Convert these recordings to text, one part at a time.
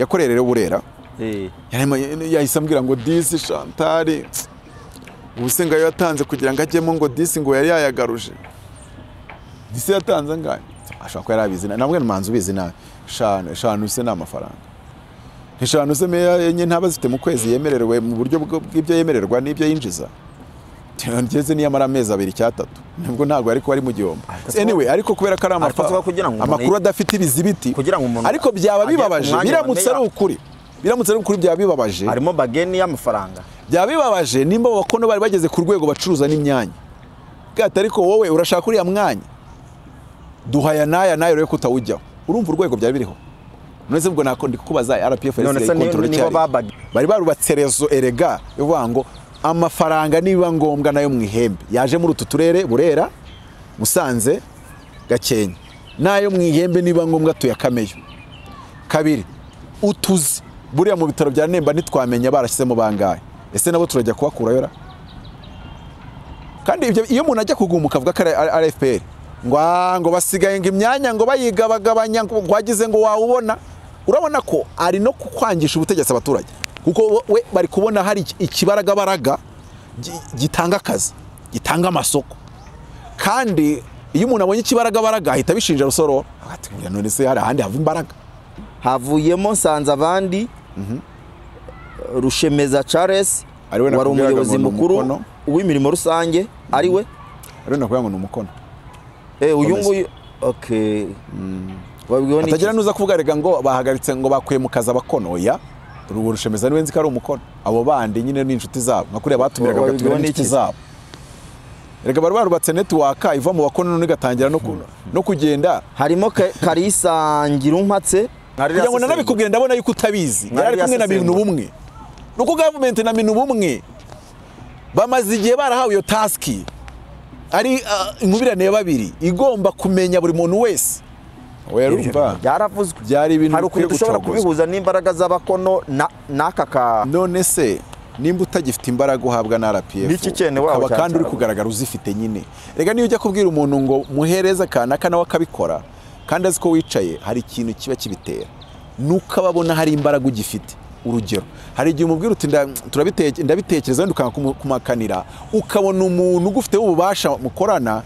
yakoreye rero burera Eh, yarimo yahise ambwira ngo disi shantari ubu se ngayo yatanze kugira ngo ajyemo ngo disi ngo yari yayagaruje. Disi yatanze angahe ashobora kuba yari abizi nabi namwe manzi ubizi nabi shanu se ni amafaranga. Eshanu se meya enye ntaba zifite mu kwezi yemerewe mu buryo bw'ibyo yemererwa n'ibyo yinjiza. Ngeze niyo amara amezi abiri cyatatu. Nibwo ntabwo ariko ari mu gihombo. Anyway ariko kubera ko ari amakuru adafite ibizibiti. ariko byaba bibabaje. biramutse ari ukuri. Biramutse ari ukuri byaba bibabaje. Harimo bageni y'amafaranga. Byaba bibabaje nimba bakono bari bageze ku rwego bacuruza n'imyanya. Bwate ariko wowe urashaka uriya mwanya? Duhaya n'aya n'aya rero ko utawujyaho urumva urwego byari biriho. None se ubwo nako ndi kukubaza rpf yari isigaye ikontorora bari barubatse rezo erega bivuga ngo amafaranga nibiba ngombwa na yo mu ihembe. Yaje muri utu turere burera musanze gakenke. N'ayo mu ihembe nibiba ngombwa tuyakameyo kabiri utuzi. Buriya mu bitaro bya nemba ntitwamenya barashyizemo bangahe. Ese nabo turajya kubakurayo ra? Kandi ibyo iyo umuntu ajya kugumuka avuga ko ari FPR ngo "Ah, ngo basigaye ngo imyanya ngo bayigabagabanya ngo wagize ngo wawubona. Urabona ko ari no kwangisha ubutegetsi abaturage. Kuko we- bari kubona hari iki- ikibaragabaraga gi- gitanga akazi gitanga amasoko. Kandi iyo umuntu abonye ikibaragabaraga ahita abishinja rusoro ati "Buriya none se hari ahandi hava imbaraga? Havuyemo nsanze abandi rushemeza charles Ari we wari umuyobozi mukuru w'imirimo rusange ari we? Ngo ni umukono. Eh, uyu nguyu n'iki? atagira nuza kuvuga rega ngo bahagaritse ngo bakuye mu kazi abakono oya ubu rushemeza ni we nzi ko ari umukono. Abo bandi nyine ni inshuti zabo. Nka kuriya batumiraga bagatumira n'inshuti zabo. Rega bari barubatse netiwaka iva mu bakono none igatangira no, ku, no kugenda. Harimo Ka- karisa ngirumpatse kugira ngo nanabikubwire ndabona yuko utabizi. Yari ari kumwe na bintu bumwe. Nuko gavumenti na bintu bumwe bamaze igihe barahawe iyo tasiki ari uh, inkubirane ya babiri. Igomba kumenya buri muntu wese. Oya urumva byaravuzwe byari ibintu hari ukuntu dushobora kubihuza n'imbaraga z'abakono na- n'aka ka none se nimba utagifite imbaraga uhabwa na RPF ukaba kandi uri kugaragara uzifite nyine? Rega niyo ujya kubwira umuntu ngo muhereze akanaka nawe akabikora. Kandi azi ko wicaye hari ikintu kiba kibitera. Nuko aba abona hari imbaraga ugifite. Urugero hari igihe umubwira uti "Nda- turabiteke- ndabitekereza wenda ukanga kumu- kumakanira ukabona umuntu ugufiteho ububasha mukorana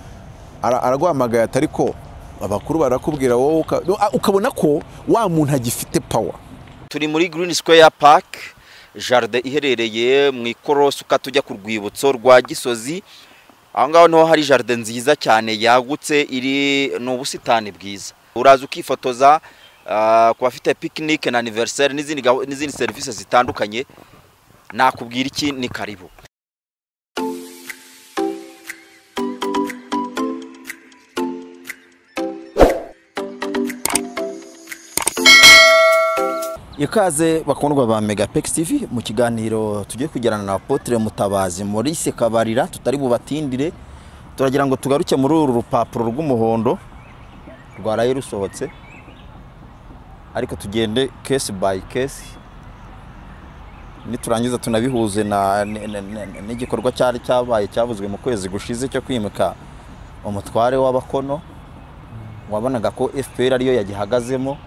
ara- araguhamagaye ati ariko abakuru barakubwira wowe uka- ukabona ko wa muntu agifite power. Turi muri Green Square Park jaride iherereye mu ikorosi uka tujya ku rwibutso rwa gisozi. Aho ngaho ni ho hari jaride nziza cyane yagutse iri ni ubusitani bwiza. Uraza ukifotoza ah, ku bafite pikinike na aniveriseri n'izindi serivisi zitandukanye nakubwira iki? Ni karibu. Ikaze bakundwa ba Megapex TV mu kiganiro tugiye kugirana na Apotre Mutabazi Maurice Kabarira tutari bubatindire turagira ngo tugaruke muri uru rupapuro rw'umuhondo rwaraye rusohotse ariko tugende case by case niturangiza tunabihuze n'igikorwa cyari cyabaye cyavuzwe mu kwezi gushize cyo kwimika umutware w'abakono wabonaga ko FPR ariyo yagihagazemo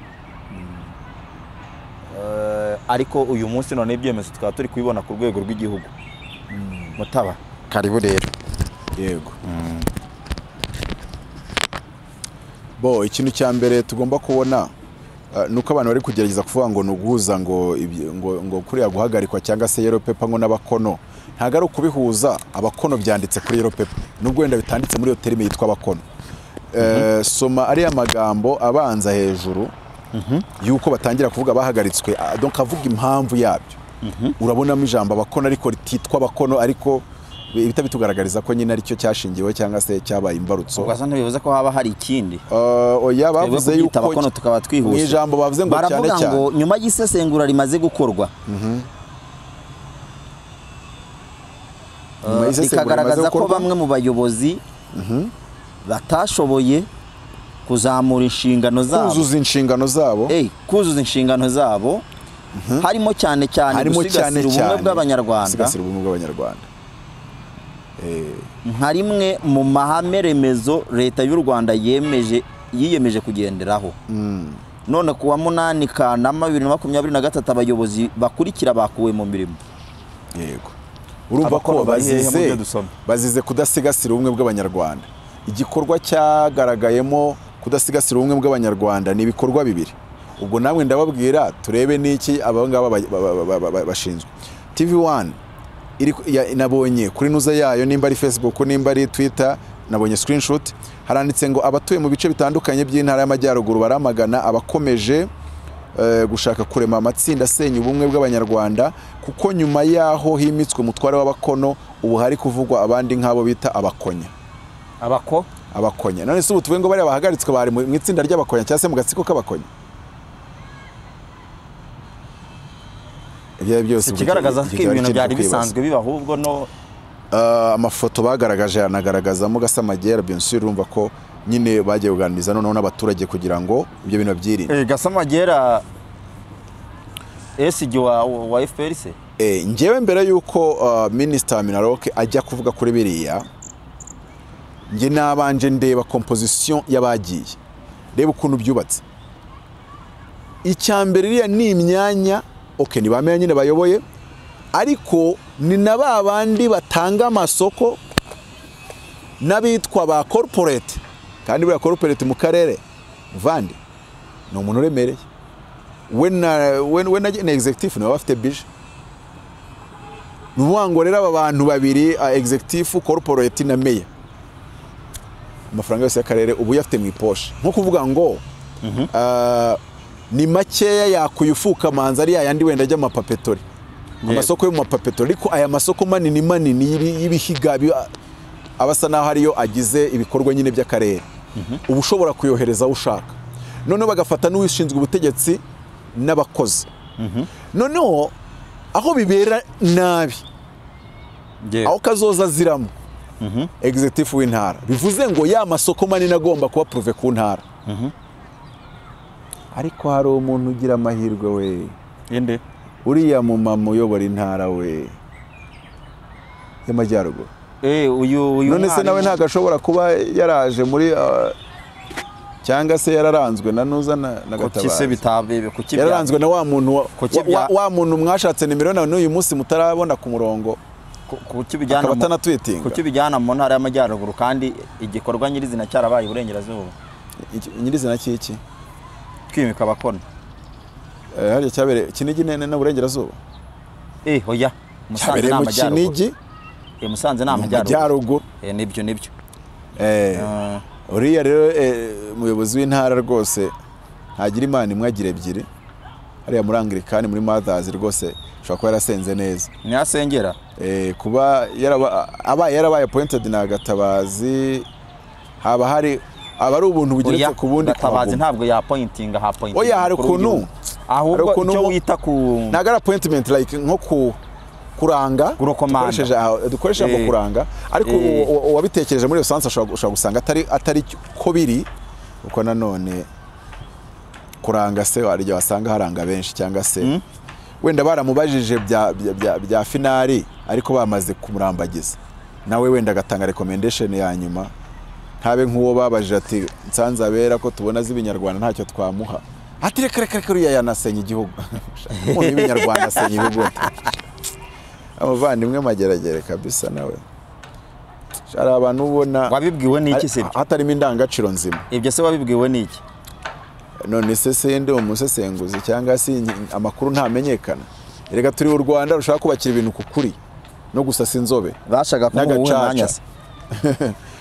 ariko uyu munsi none ibyemezo tukaba turi kubibona ku rwego rw'igihugu. Mutaba? Karibu rero. Yego. Bo ikintu cya mbere tugomba kubona uh, ni uko abantu bari kugerageza kuvuga ngo ni uguhuza ngo, ibyo- ngo, ngo kuriya guhagarikwa cyangwa se yero pepa ngo n'abakono. Ntabwo ari ukubihuza abakono byanditse kuri yero pepa nubwo wenda bitanditse muri iyo terime yitwa abakono. Eh, soma ariya magambo abanza hejuru. Yuko batangira kuvuga bahagaritswe. Ah, donc avuga impamvu yabyo. Urabonamo ijambo abakono ariko rititwa abakono ariko bihita bitugaragariza ko nyine ari cyo cyashingiweho cyangwa se cyabaye imbarutso. Ubwo ntibivuze ko haba hari ikindi. Uh, oya bavuze yuko abakono tukaba twihuse. ijambo bavuze ngo cyane baravuga cyane ngo nyuma y'isesengura rimaze gukorwa. Eh, rimaze ko bamwe mu bayobozi batashoboye kuzamura inshingano zabo. Kuzuza inshingano zabo. Eh, kuzuza inshingano zabo. Harimo cyane cyane harimo cyane gusigasira ubumwe cyane bw'abanyarwanda. gusigasira ubumwe bw'abanyarwanda. Eh, nka rimwe mu mahame remezo leta y'u rwanda yemeje yiyemeje kugenderaho. Mm, none ku wa munani kanama bibiri na makumyabiri na gatatu abayobozi bakurikira bakuwe mu mirimo. Yego. Urumva ko bazize kudasigasira ubumwe bw'abanyarwanda. Igikorwa cyagaragayemo kudasigasira ubumwe bw'abanyarwanda ni ibikorwa bibiri. Ubwo namwe ndababwira turebe n'iki aba ngaba ba- ba- ba- ba- ba- bashinzwe. Tv ya- nabonye kuri nuza yayo nimba ari facebook nimba ari twitter nabonye screenshot. Haranditse ngo abatuye mu bice bitandukanye by'intara y'amajyaruguru baramagana abakomeje eh, gushaka kurema amatsinda asenya ubumwe bw'abanyarwanda kuko nyuma y'aho himitswe umutware w'abakono ubu hari kuvugwa abandi nk'abo bita abakonya. Abako? Abakonya. None se ubu tuvuge ngo bariya bahagaritswe bari mu itsinda ry'abakonya cyangwa se mu gatsiko k'abakonya? Ikigaragaza iki- ko ibintu byari bisanzwe biba ahubwo no Ah, amafoto bagaragaje anagaragazamo gasamagera bien sûr urumva ko nyine bagiye kuganiriza noneho n'abaturage kugira ngo ibyo bintu babyirinde Eh, gasamagera esigi wa, fpr se njyewe mbere y'uko uh, minisita minaroke ajya kuvuga kuri biriya njye nabanje ndeba komposition y'abagiye. Reba ukuntu byubatse. Icya mbere iriya ni imyanya ok ni bamenya nyine bayoboye ariko ni na ba bandi batanga amasoko n'abitwa ba corporate. Kandi buriya corporate mu karere vandi ni umuntu uremereye. We na executive ni we bafite bije. Ni ukuvuga ngo rero aba bantu babiri uh, executive corporate na meya amafaranga yose y'akarere ubu uyafite mu iposhe. Nko kuvuga ngo ah, ni makeya yakuyufuka manza ari yayandi wenda ajya amapapetori. Amasoko yo mu mapapetori. Ariko aya masoko manini manini y'ibi- y'ibihiga bi- aba asa n'aho ariyo agize ibikorwa nyine by'akarere. Uba ushobora kuyohereza aho ushaka. Noneho bagafata n'uwishinzwe ubutegetsi n'abakozi. Noneho aho bibera nabi aho kazoza aziramo executive w'intara bivuze ngo ya masoko manini agomba kuba puruve ku ntara. Ariko hari umuntu ugira amahirwe we. Uriya mumama uyobora intara we. Y'amajyaruguru. Eh uyu uyu none se nawe ntabwo ashobora kuba yaraje muri ah, cyangwa se yararanzwe na nuza na, gatabazi. Yararanzwe na wa muntu mwashatse nimero nawe n'uyu munsi mutarabona ku murongo. Kuki bijyana mu- ntara y'amajyaruguru kandi igikorwa nyirizina cyarabaye iburengerazuba nyirizina cy'iki twimika abakono Eh, hariya cyabereye kinigi nene n'uburengerazuba eh oya. Musanze ni kinigi? Eh musanze ni amajyaruguru. Majyaruguru eh ni byo ni byo. Eh, Ah, uriya rero eh, umuyobozi w'intara rwose ntagira imana imwe agira ebyiri. Hariya muri angirikani muri madazi rwose ashobora kuba yarasenze neza ni asengera Eh, kuba abaye yarabaye appointed na gatabazi haba hari aba ari ubuntu bugeretse ku bundi gatabazi kuhaguma. ntabwo ya pointinga ha pointinga Oya, hari ukuntu- ahubwo icyo wita ku ntabwo ari appointment like nko ku kuranga dukoresha ngo Eh. kuranga ariko Eh. uwa- uwa- uwabitekereje muri ashobora ushobora gusanga atari atari ko biri kuko nanone kuranga se hari igihe wasanga haranga benshi cyangwa se. Wenda baramubajije bya, bya, bya, bya finari ariko bamaze kumurambagiza. Nawe wenda agatanga recommendation ya nyuma. Ntabe nk'uwo babajije ati nsanze abera ko tubona z'ibinyarwanda ntacyo twamuha. Ati reka reka reka uriya yanasenya igihugu. Umuntu w'ibinyarwanda asenya ibihugu abavandimwe mageragere kabisa nawe. Hari abantu ubona wabibwiwe n'iki se ha- hatarimo indangagaciro nzima. Ibyo se wabibwiwe n'iki? None se sende umusesenguzi cyangwa se amakuru ntamenyekana. Reka turi u rwanda rushaka kubakira ibintu ku kuri no gusasa inzobe. Bashaka kumuha uwuhe mwanya se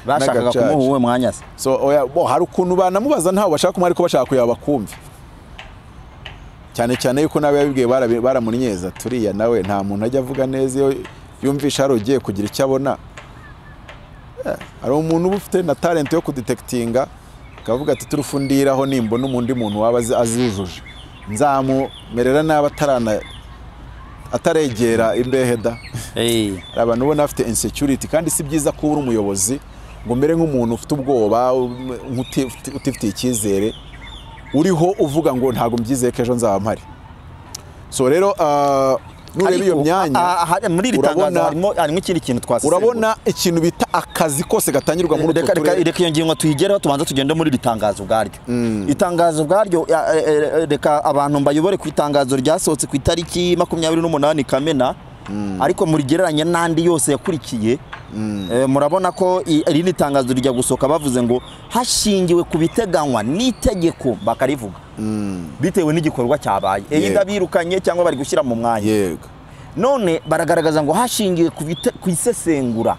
bashakaga kumuha uwuhe mwanya se so oya bo hari ukuntu banamubaza ntawe bashaka kumuha ariko bashaka kuyaba bakumve cyane cyane yuko nawe yabibwiye barabi- baramunyeza turiya nawe nta muntu ajya avuga neza iyo yumvisha hari ugiye kugira icyo abona. Eh, hari umuntu uba ufite na talent yo kudetekitinga akavuga ati turufundiraho nimbona umundi muntu waba azujuje nzamumerera nabi ataregera imbehe da Eh, hari abantu ubona bafite insecurity kandi si byiza kuba uri umuyobozi ngo mbere nk'umuntu ufite ubwoba utifitiye icyizere uriho uvuga ngo ntabwo mbyizeye ko ejo nzaba mpari. So rero ah, nureba iyo myanya muri iri tangazo harimo harimo ikindi kintu twasesengura urabona ikintu bita akazi kose gatangirwa muri utwo turere. reka iyo ngingo tuyigereho tubanza tugende muri iri tangazo ubwaryo. Itangazo ubwaryo ya- eh, eh, reka abantu mbayobore ku itangazo ryasohotse ku itariki makumyabiri n'umunani kamena. Ariko murigereranya n'andi yose yakurikiye Eh, murabona ko iri ni itangazo rijya gusohoka bavuze ngo hashingiwe ku biteganywa n'itegeko bakarivuga. Bitewe n'igikorwa cyabaye. Either birukanye cyangwa bari gushyira mu mwanya. None baragaragaza ngo hashingiwe ku isesengura.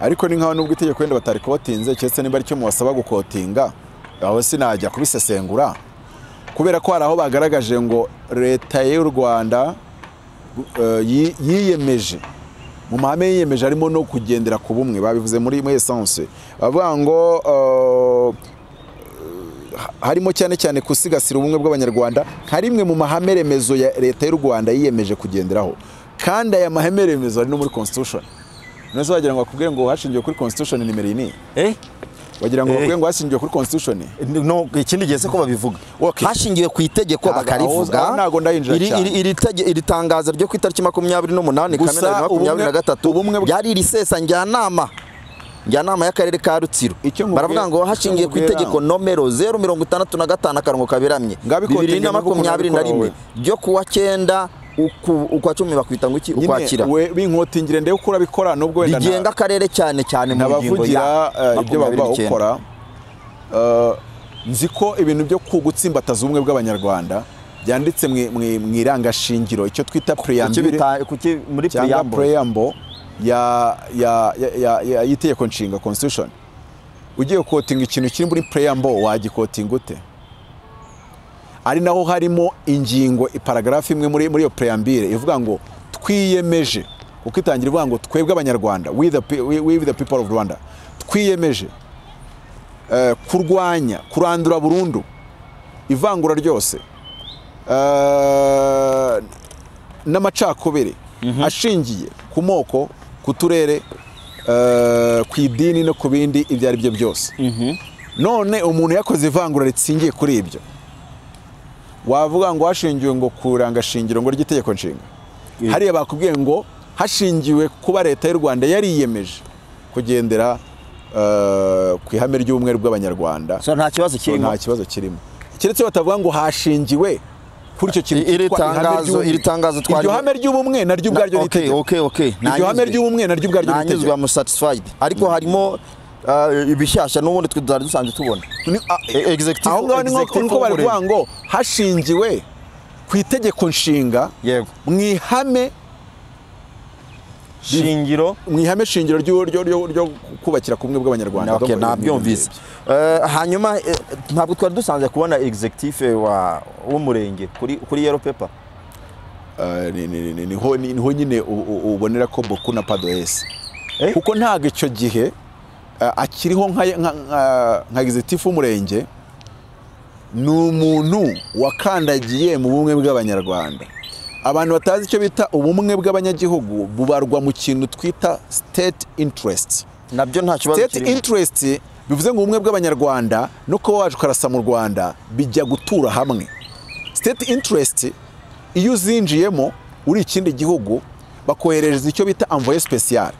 Ariko ni nkaho nubwo itegeko wenda batari kotinze keretse niba ari cyo mubasaba gukotinga aho sinajya kubisesengura. Kubera ko hari aho bagaragaje ngo leta y'u rwanda eh, yi- yiyemeje mu mahame yiyemeje harimo no kugendera ku bumwe. Babivuze muri esanse bavuga ngo eh, harimo cyane cyane gusigasira ubumwe bw'abanyarwanda nka rimwe mu mahame remezo ya leta y'u rwanda yiyemeje kugenderaho. Kandi aya mahame remezo ari no muri constitution. Neza wagira ngo bakubwire ngo hashingiwe kuri constitution nimero iyi ni eh? Wagira ngo Eh. bakubwire ngo hashingiwe kuri constitution. No ikindi gihe se ko babivuga? Hashingiwe ku itegeko bakarivuga. iri, tangazo ryo ku itariki makumyabiri n'umunani Gusa kamena makumyabiri na gatatu ryari iri sesa njyanama. Njyanama y'akarere ka rutsiro. Baravuga ngo hashingiwe ku itegeko nomero zeru mirongo itandatu na gatanu akarongo kaberamye. Bibiri na makumyabiri na rimwe. Ryo kuwa cyenda ukwa cumi bakwita ngo iki ukwakira we binkotingire ndebe ko urabikora nubwo wenda rigenga akarere cyane cyane mu ngingo ya eh, ibyo baba Eh, nzi ko ibintu byo gutsimbataza ubumwe bw'abanyarwanda byanditse mu- irangashingiro icyo twita muri cyangwa preamble preamble ya ya ya- ya- ya- y'itegeko nshinga constitution ugiye kotinga ikintu kiri muri preamble wagikotinga ute ari naho harimo ingingo iparagarafu imwe muri muri iyo preambule ivuga ngo twiyemeje kuko itangira ivuga ngo twebwe abanyarwanda we the, people of Rwanda twiyemeje eh, kurwanya kurandura burundu ivangura ryose eh, n'amacakubiri ashingiye ku moko ku turere eh, ku idini no ku bindi ibyo ari byo byose none umuntu yakoze ivangura ritsingiye kuri ibyo. Wavuga ngo hashingiwe ngo ku irangashingiro ngo ry'itegeko nshinga. Hariya bakubwiye ngo hashingiwe kuba leta y'u rwanda yariyemeje kugendera eh, ku ihame ry'ubumwe bw'abanyarwanda. Nta kibazo kirimo? Nta kibazo kirimo. Keretse batavuga ngo hashingiwe kuri icyo kintu Iri tangazo- ry'ubumwe. iri tangazo twari- iryo hame ry'ubumwe naryo ubwaryo ni okay, itegeko okay, okay. iryo hame ry'ubumwe naryo ubwaryo ni nanyuzwe itegeko amu satisfied. Ariko harimo uh, ibishyashya n'ubundi twe tutari dusanzwe tubona. A- E- aho ngaho ni nko- bari kuvuga ngo hashingiwe ku itegeko nshinga mu ihame shingiro. Mu ihame shingiro ryo kubakira ku bumwe bw'abanyarwanda. Nabyumvise Eh, hanyuma ntabwo twari dusanzwe kubona wa w'umurenge kuri kuri yellow paper. Ni- ni- ni- ni ho ni- ni ho nyine ubonera ko boku na padoesi Eh? kuko ntabwo icyo gihe akiriho nka executive w'umurenge ni umuntu wakandagiye mu bumwe bw'abanyarwanda. Abantu batazi icyo bita ubumwe bw'abanyagihugu bubarwa mu kintu twita state interest. Nabyo nta kibazo state kirimo. interest bivuze ngo ubumwe bw'abanyarwanda no kuba waje ukarasa mu rwanda bijya gutura hamwe. State interest iyo uzinjiyemo uri ikindi gihugu bakoherereza icyo bita envoyé spécial.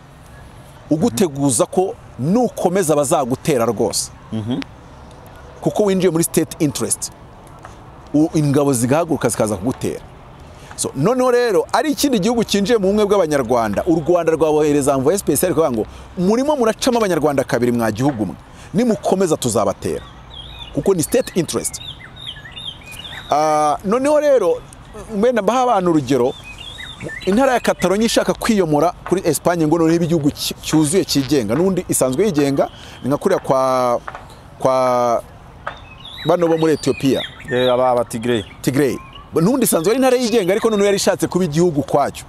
Uguteguza ko nukomeza bazagutera rwose. Kuko winjiye muri state interest ingabo zigahaguruka zikaza kugutera. So noneho rero ari ikindi gihugu cyinjiye mu bumwe bw'abanyarwanda. U rwanda rwabohereza envoyé spécial kuvuga ngo murimo muracamo abanyarwanda kabiri mwa gihugu mwe nimukomeza tuzabatera. Kuko ni state interest. Ah, noneho rero mwenda mbaha abantu urugero intara ya Catalogne ishaka kwiyomora kuri Espagne ngo noneho igihugu cy- cyuzuye cyigenga n'ubundi isanzwe yigenga ni nka kuriya kwa kwa bano bo muri Ethiopia. Eh, aba tigray. Tigray. N'ubundi isanzwe ari intara yigenga ariko noneho yari ishatse kuba igihugu kwacyo.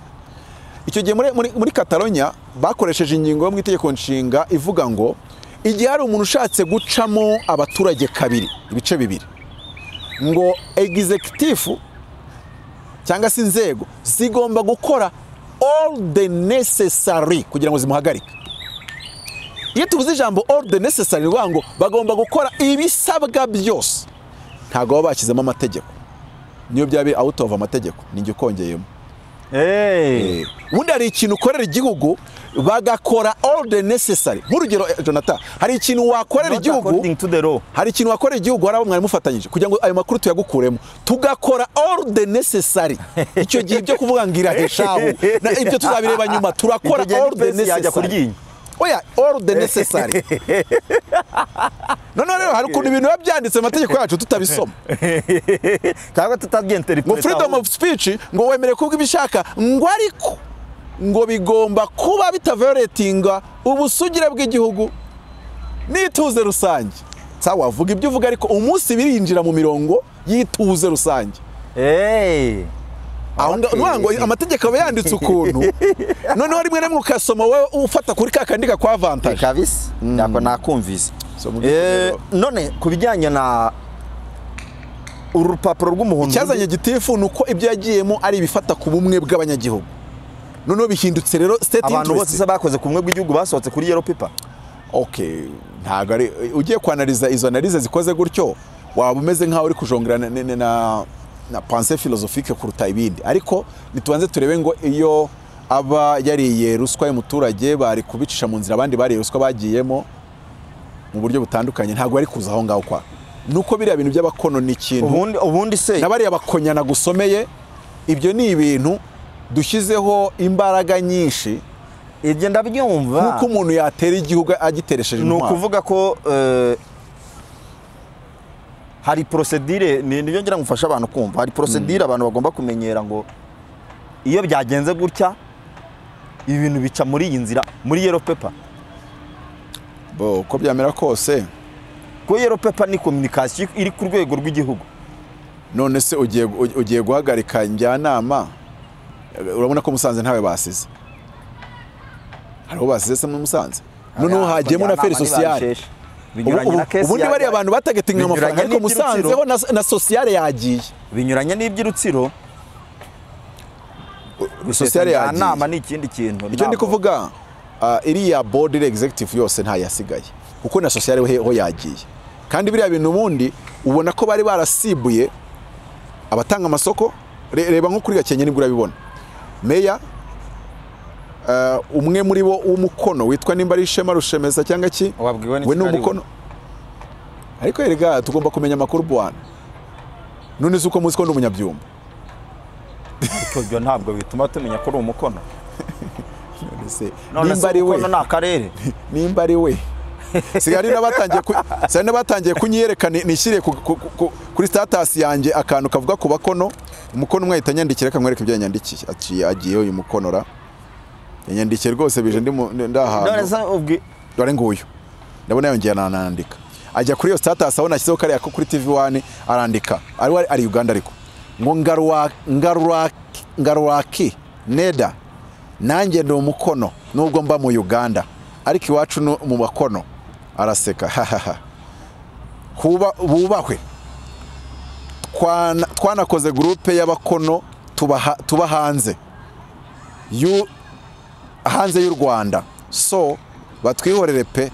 Icyo gihe muri, Catalonia bakoresheje ingingo yo mu itegeko nshinga ivuga ngo igihe hari umuntu ushatse gucamo abaturage kabiri ibice bibiri. Ngo executive cyangwa se inzego zigomba gukora all the necessary kugira ngo zimuhagarike iyo tuvuze ijambo all the necessary ni ukuvuga ngo bagomba gukora ibisabwa byose ntabwo baba bashyizemo amategeko niyo byaba out of amategeko ninjye ukongeyemo. Ubundi hari ikintu ukorera igihugu bagakora all the necessary. Nk'urugero eh, jonathan hari ikintu wakorera igihugu hari ikintu wakorera igihugu hari abo mwari mufatanyije kugira ngo ayo makuru tuyagukuremo. Tugakora all the necessary. Icyo gihe ibyo kuvuga ngo iraheshaho ibyo tuzabireba nyuma. Turakora all the necessary. Oya all the necessary. Noneho rero hari ukuntu ibintu biba byanditse mu mategeko yacu tutabisoma. Cyangwa ngo tutabyenteripureta freedom of speech ngo wemerewe kuvuga ibishaka ngo ariko ngo bigomba kuba bitaviolatinga ubusugire bw'igihugu n'ituze rusange. Sawa wavuga ibyo uvuga ariko umunsi birinjira mu mirongo y'ituze rusange. Aho ngo amategeko aba yanditse ukuntu. Noneho rimwe na rimwe ukasoma wowe ufata kuri ka kandi kakwa avantage kabisa. Ntabwo nakumvise. Eh, none ku bijyanye na uru rupapuro rw'umuhondo icyazanye gitifu ni uko ibyo yagiyemo ari ibifata ku bumwe bw'abanyagihugu. Noneho bihindutse rero state abantu bose bakoze ku bumwe bw'igihugu basohotse kuri yero pepa okay ntabwo ari ugiye kwanariza izo analize zikoze gutyo? Waba umeze nk'aho uri kujongera na, na, pensée philosophique kuruta ibindi ariko nitubanze turebe ngo iyo aba yariye ruswa y'umuturage bari kubicisha mu nzira abandi bariye ruswa bagiyemo mu buryo butandukanye ntabwo bari kuza aho ngaho kwa. Nuko biriya bintu by'abakono ni ikintu ubundi ubundi se na bariya bakonyana gusomeye ibyo ni ibintu dushyizeho imbaraga nyinshi. Ibyo ndabyumva. Nk'uko umuntu yatera igihugu agiteresheje ni intwaro. ukuvuga ko eh, hari porosedire ni ni byo ngira ngo mfashe abantu kumva. Hari porosedire abantu bagomba kumenyera ngo iyo byagenze gutya ibi bintu bica muri iyi nzira muri yero pepa bo uko byamera kose. Kuko yero pepa ni kominikasiyo iri ku rwego rw'igihugu. None se ugiye guhagarika njyanama? Urabona ko musanze ntawe basize. Hari uwo basize se muri musanze noneho hagiyemo na feri sosiyale binyuranye na kesi ubundi ya- bariya abantu batagetinga amafaranga. Ariko musanzeho na, sosiyale yagiye. Binyuranye n'iby'urutsiro. Sosiyale yagiye. nama ni ikindi kintu. Icyo ndi kuvuga ah, iriya board executive yose ntayasigaye kuko na sosiyale ho yagiye. Kandi biriya bintu ubundi ubona ko bari barasibuye abatanga amasoko. Re- reba nko kuri gakenke ni bwo urabibona. Meya umwe muri bo w'umukono witwa nimba ari ishema rushemeza cyangwa ki? We ni umukono. Ariko erega tugomba kumenya amakuru bwana. None si uko muzi ko ndi umunyabyumba ibyo ntabwo bituma tumenya ko uri umukono. Nimba ari we. umukono ni akarere. Nimba ari we. Sigari n'abatangiye ku- sigari n'abatangiye kunyereka ni- nishyiriye ku- ku- ku- kuri status yanjye akantu kavuga ku bakono. Umukono umwe ahita anyandikira akamwereka ibyo yanyandikiye. Aciye agiye uyu mukonora. Yanyandikiye rwose bije ndi ahantu dore nguyu. Ndabona yongeye anandika ajya kuri iyo status aho nashyizeho kariya ko kuri TV wani arandika. Ari Uganda ariko. Ngo ngarwa ngarwa ngarwaki neda. Nanjye ndi umukono nubwo mba mu Uganda. Ariko iwacu no mu bakono. Araseka. Hahaha kuba bubahwe. Twana- twanakoze gurupe y'abakono tuba ha- tuba hanze hanze y'u Rwanda. So batwihorere pe.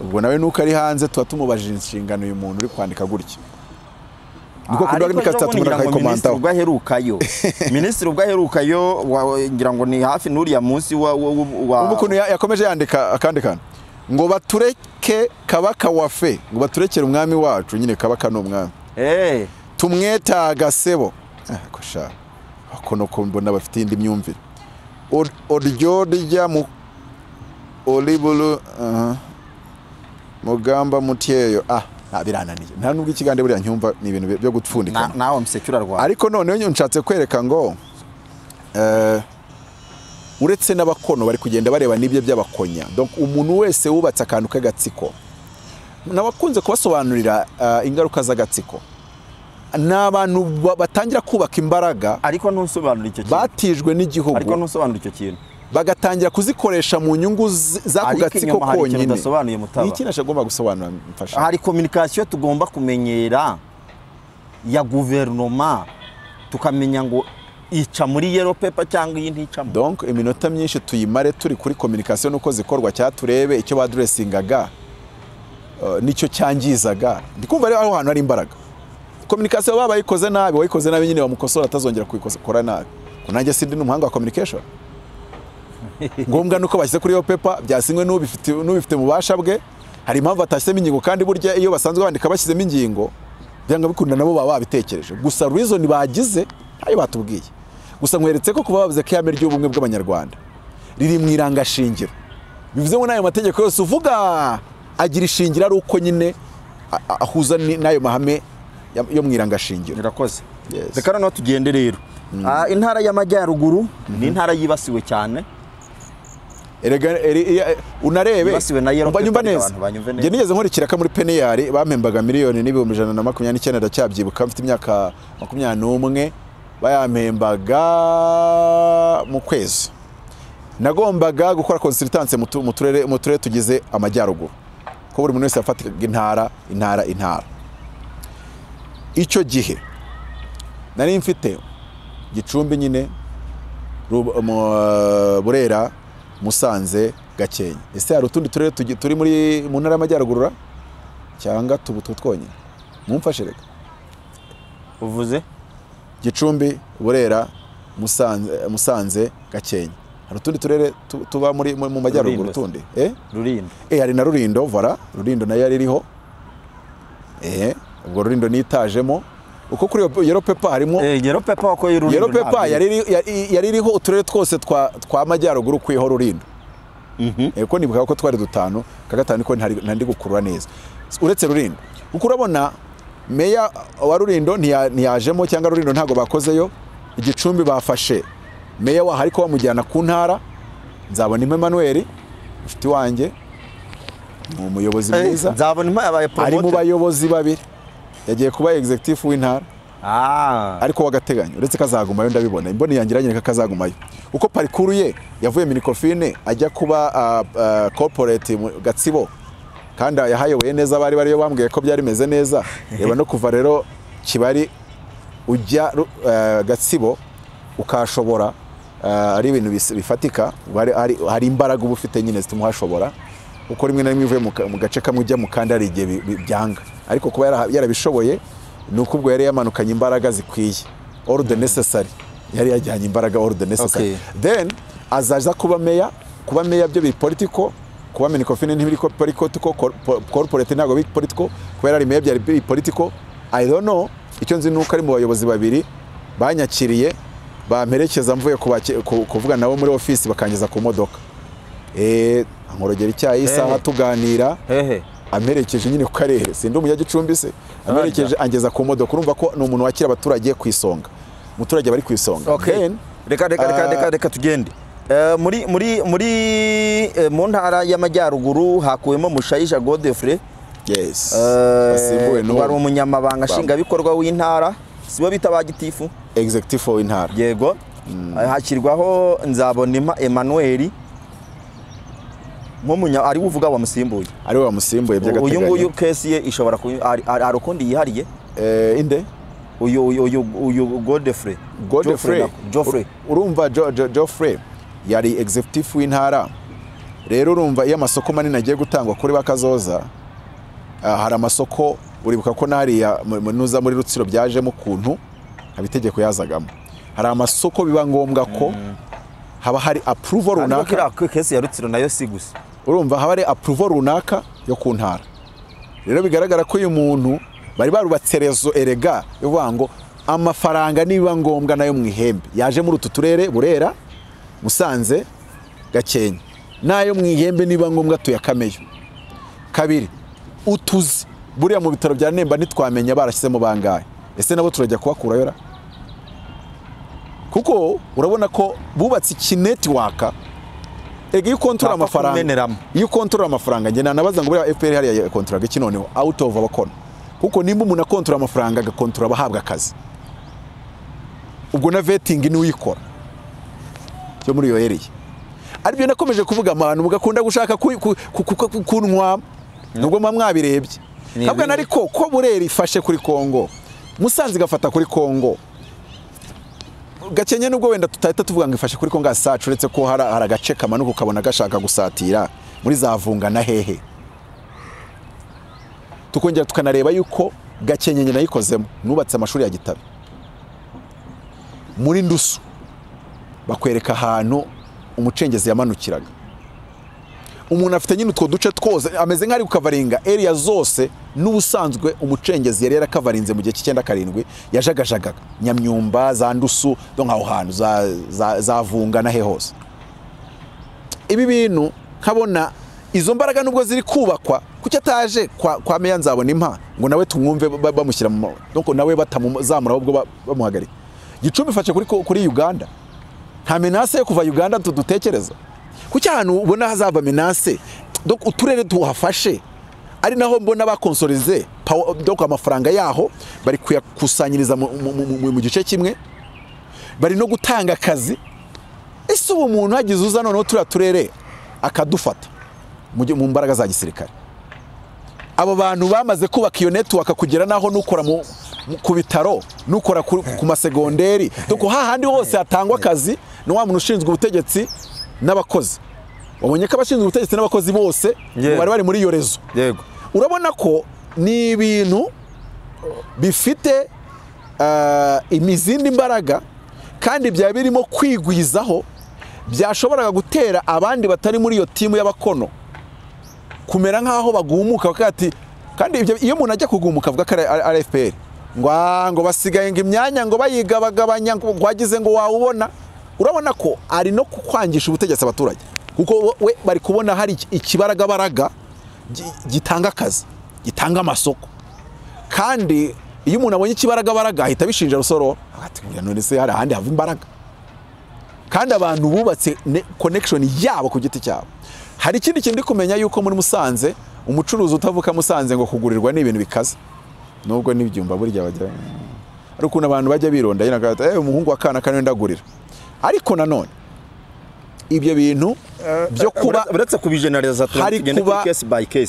Ubwo nawe nuko ari hanze tuba tumubajije inshingano uyu muntu uri kwandika gutya. Niko ngira ngo minisitiri akayikomantaho ubwo aherukayo. Minisitiri ubwo aherukayo wa- ngira ngo ni hafi n'uriya munsi wa wa- wa- ukuntu ya- yakomeje yandika akandi kantu. Ngo batureke kabaka wafe ngo baturekere umwami wacu nyine kabaka ni umwami. Eh, tumweta agasebo akono ko mbona bafite indi myumvire. Odyo rya mu olibulu aha. mugamba mutyeyo ah birananiye nta nubwo ikigande buriya nyumva ni ibintu byo na- gupfundikana nawe musekura rwanda ariko noneho nshatse kwereka ngo eh, uretse n'abakono bari kugenda bareba n'ibyo by'abakonya. Umuntu wese wubatse akantu k'agatsiko. Nabakunze kubasobanurira eh, ingaruka z'agatsiko. Ni abantu ba- batangira kubaka imbaraga ariko ntusobanura icyo kintu. batijwe ariko n'igihugu ntusobanura icyo kintu. Bagatangira kuzikoresha mu nyungu z'ako Ariko gatsiko konyine. ni iki nashagomba gusobanura mfasha? Hari kominikasiyo tugomba kumenyera ya guverinoma tukamenya ngo ica muri yero pepa cyangwa iyi nticamo donc iminota myinshi tuyimare turi kuri communication nuko zikorwa. Cyangwa turebe icyo baduresingaga uh, ni cyo cyangizaga. Ndikumva rero aho hantu hari imbaraga. Communication baba bayikoze nabi wayikoze nabi nyine bamukosora atazongera kuyikora nabi. Nanjye sindi n'umuhanga wa communication. Ngombwa nuko bashyize kuri yo pepa byasinywe n'ubifite mu bubasha bwe. Hari impamvu batashyizemo ingingo kandi burya iyo basanzwe bandika bashyizemo ingingo byanga bikunda nabo baba babitekereje. Gusa reason bagize ntayo batubwiye. Gusa nkweretse ko kuba bavuze ko ihame ry'ubumwe bw'abanyarwanda riri mu irangashingiro. Bivuze ngo n'ayo mategeko yose uvuga agira ishingiro ari uko nyine ahuza n'ayo mahame yo mu irangashingiro birakoze Yes. reka noneho tugende rero. Ah, intara y'amajyaruguru ni intara yibasiwe cyane. Iya- unarebe. Yibasiwe na yellow umva nyumva pepper, neza. njye nigeze nkora ikiraka muri peniyari bampembaga miliyoni n'ibihumbi ijana na makumyabiri n'icyenda ndacyabyibuka mfite imyaka makumyabiri n'umwe. Bayampembaga mu kwezi. Nagombaga gukora turere mu turere tugize amajyaruguru. Ko buri muntu wese yafataga intara intara intara. Icyo gihe nari mfite gicumbi nyine mu- burera musanze gakenke. Ese hari utundi turere turi muri mu ntara y'amajyaruguru cyangwa tubu two twonyine? Mumfashe reka. Uvuze? Gicumbi burera musanze, musanze gakenke. Hari utundi turere tu- tuba muri mu majyaruguru Rulindo se. tundi eh? rurindo eh hari na rurindo vara rurindo na yo yari iriho. Eh? Ubwo rurindo nitajemo. Uko kuri yero pepa harimo yero pepa y'ururindo yero pepa yari iri- yari- yari iriho uturere twose twa twa majyaruguru kwiho rurindo Mhm. Eh, ko nibuka ko twari dutanu ka gatanu niko ntari ntari gukurura neza. Uretse rurindo kuko urabona meya wa rurindo ntiya- ntiyajemo cyangwa rurindo ntabwo bakozeyo igicumbi bafashe. Meya waho ariko bamujyana ku ntara. Nzabona Emmanuel inshuti wanjye ni umuyobozi Eh, mwiza. ari mu bayobozi babiri. Yagiye kuba executive w'intara. Ah. Ariko w'agateganyo uretse ko azagumayo ndabibona. Imboni yanjye iranyereka ko azagumayo. Uko parikuru ye yavuye minikofine ajya kuba uh, corporate mu gatsibo. Kandi yahayoboye neza abari bariyo bambwiye ko byari bimeze neza. Reba no kuva rero kibari ujya uh, gatsibo ukashobora uh, ari ibintu bifatika. Hari, imbaraga uba ufite nyine zituma uhashobora kuko rimwe na rimwe uvuye mu gace kamwe ujya mu kandi hari igihe byanga. Ariko kuba yara- yarabishoboye ni uko ubwo yari yamanukanye imbaraga zikwiye. All the necessary. Yari yajyanye imbaraga all the necessary. Then azaza kuba meya kuba meya byo biri politiko kuba minikofine ntibiri ko- politiko cor- po- corporate ntabwo biri politiko kuba yari ari meya byari biri politiko i don't know icyo nzi ni uko ari mu bayobozi babiri banyakiriye bamperekeza mvuye kuvuga nabo muri ofisi bakangeza ku modoka. Eh nkorogera icyayi isaha tuganira. Hehe amperekeje nyine ku karere sindi umunyagicumbi se amperekeje angeza ku modoka. Urumva ko ni umuntu wakira abaturage ku isonga. Umuturage bari ku isonga. Reka reka reka reka reka tugende. Eh, muri muri muri eh, mu ntara y'amajyaruguru hakuwemo mushayisha godefre yes. Eh, wari umunyamabanga nshingwabikorwa w'intara. Sibo bita ba gitifu. Executive w'intara. Yego. Eh, hashyirwaho nzabonima emmanuel. Nk'umunya ari we uvuga wamusimbuye? Ari we wamusimbuye uyu by'agateganyo. nguyu kesi ye ishobora hari- ukundi yihariye? Eh, inde? Uyu uyu uyu uyu godefre Godfrey? Geoffrey urumva Jo- Jo- Geoffrey yari executive w'intara. Rero urumva iyo amasoko manini agiye gutangwa kuri bakazoza ah, hari amasoko uribuka ko mu- nuza muri rutsiro byajemo ukuntu haba itegeko yazagamo. Hari amasoko biba ngombwa ko haba hari ariko runaka? kiriya kesi ya rutsiro na yo si gusa. Urumva haba hari approval runaka yo ku ntara? Rero bigaragara ko uyu muntu bari barubatse rezo erega bivuga ngo amafaranga nibiba ngombwa na yo mu ihembe. Yaje muri utu turere burera musanze gakenke. N'ayo mu ihembe nibiba ngombwa tuyakameyo. Kabiri utuzi. Buriya mu bitaro bya nemba ntitwamenya barashyizemo bangahe. Ese nabo turajya kubakurayo ra? Kuko urabona ko bubatse iki netiwaka ega iyo ukontorora amafaranga iyo ukontorora amafaranga njye nanabaza ngo buriya FPR hariya yakontoraga iki noneho out of abakora kuko nimba umuntu akontorora amafaranga agakontorora abahabwa akazi. Ubwo na vetting ni we uyikora. Yo muri iyo area ari byo nakomeje kuvuga abantu mugakunda gushaka ku- ku- ku- ku- ku- kunwa. Nubwo muba mwabirebye. Ni kabwa ibintu- ariko ko burera ifashe kuri Kongo. Musanze igafata kuri Kongo. Gakenke nubwo wenda tutahita tuvuga ngo ifashe kuri Kongo asacu uretse ko hari agace kamanuka ukabona gashaka gusatira muri za vunga na hehe. Tukongera tukanareba yuko gakenke nyine nayikozemo nubatse amashuri ya gitabo muri ndusu bakwereka ahantu umucengezi yamanukiraga. Umuntu afite nyine utwo duce twose ameze nk'ari kukavaringa area zose n'ubusanzwe umucengezi yari yarakavarinze mu gihe cy'icyenda karindwi yajagajagaga. Nyamyumba za ndusu do nk'aho hantu za, za, za vunga na he hose. Ibi bintu nkabona izo mbaraga nubwo ziri kubakwa kuki ataje kwa, meya nzabona impa? Ngo nawe tumwumve ba- bamushyira mu nawe batamuzamura ahubwo ba- bamuhagarika gicumbi ifashe kuri, uganda. Nta menase yo kuva uganda tu- dutekereza. Kuki ahantu ubona hazava menase uturere tuhafashe? Ari naho mbona bakonsorize donc amafaranga yaho bari kuyakusanyiriza mu, gice kimwe bari no gutanga akazi. Ese ubu muntu hagize uza noneho turiya turere akadufata mu mbaraga za gisirikare? Abo bantu bamaze kubaka iyo network kugera naho n'ukora ku bitaro n'ukora ku masegonderi. Doko hahandi hose hatangwa akazi ni wa muntu ushinzwe ubutegetsi n'abakozi. Wabonye ko abashinzwe ubutegetsi n'abakozi bose bari bari muri iyo rezo. Yego. Urabona ko ni ibintu bifite ah, imizindi mbaraga kandi byaba birimo kwigwizaho byashoboraga gutera abandi batari muri iyo timu y'abakono. Kumera nk'aho bagumuka bakavuga ati kandi ibyo iyo umuntu ajya kugumuka avuga ko ari FPR ngo "Ah, ngo basigaye ngo imyanya ngo bayigabagabanya ngo wagize ngo wawubona. Urabona ko ari no kwangisha ubutegetsi abaturage. Kuko we bari kubona hari iki- ikibaragabaraga gi- gitanga akazi gitanga amasoko. Kandi iyo umuntu abonye ikibaragabaraga ahita abishinja rusoro ati "Buriya none se hari ahandi hava imbaraga. Kandi abantu bubatse ne- connection yabo ku giti cyabo. Hari ikindi kintu kumenya yuko muri Musanze umucuruzi utavuka Musanze ngo kugurirwa ni ibintu bikaze. Nubwo n'ibyumba burya bajya ari ukuntu abantu bajya bironda nyine akahita eh umuhungu wa kana kane ndagurira ariko nanone ibyo bintu byo kuba uretse kubijenereza hari kuba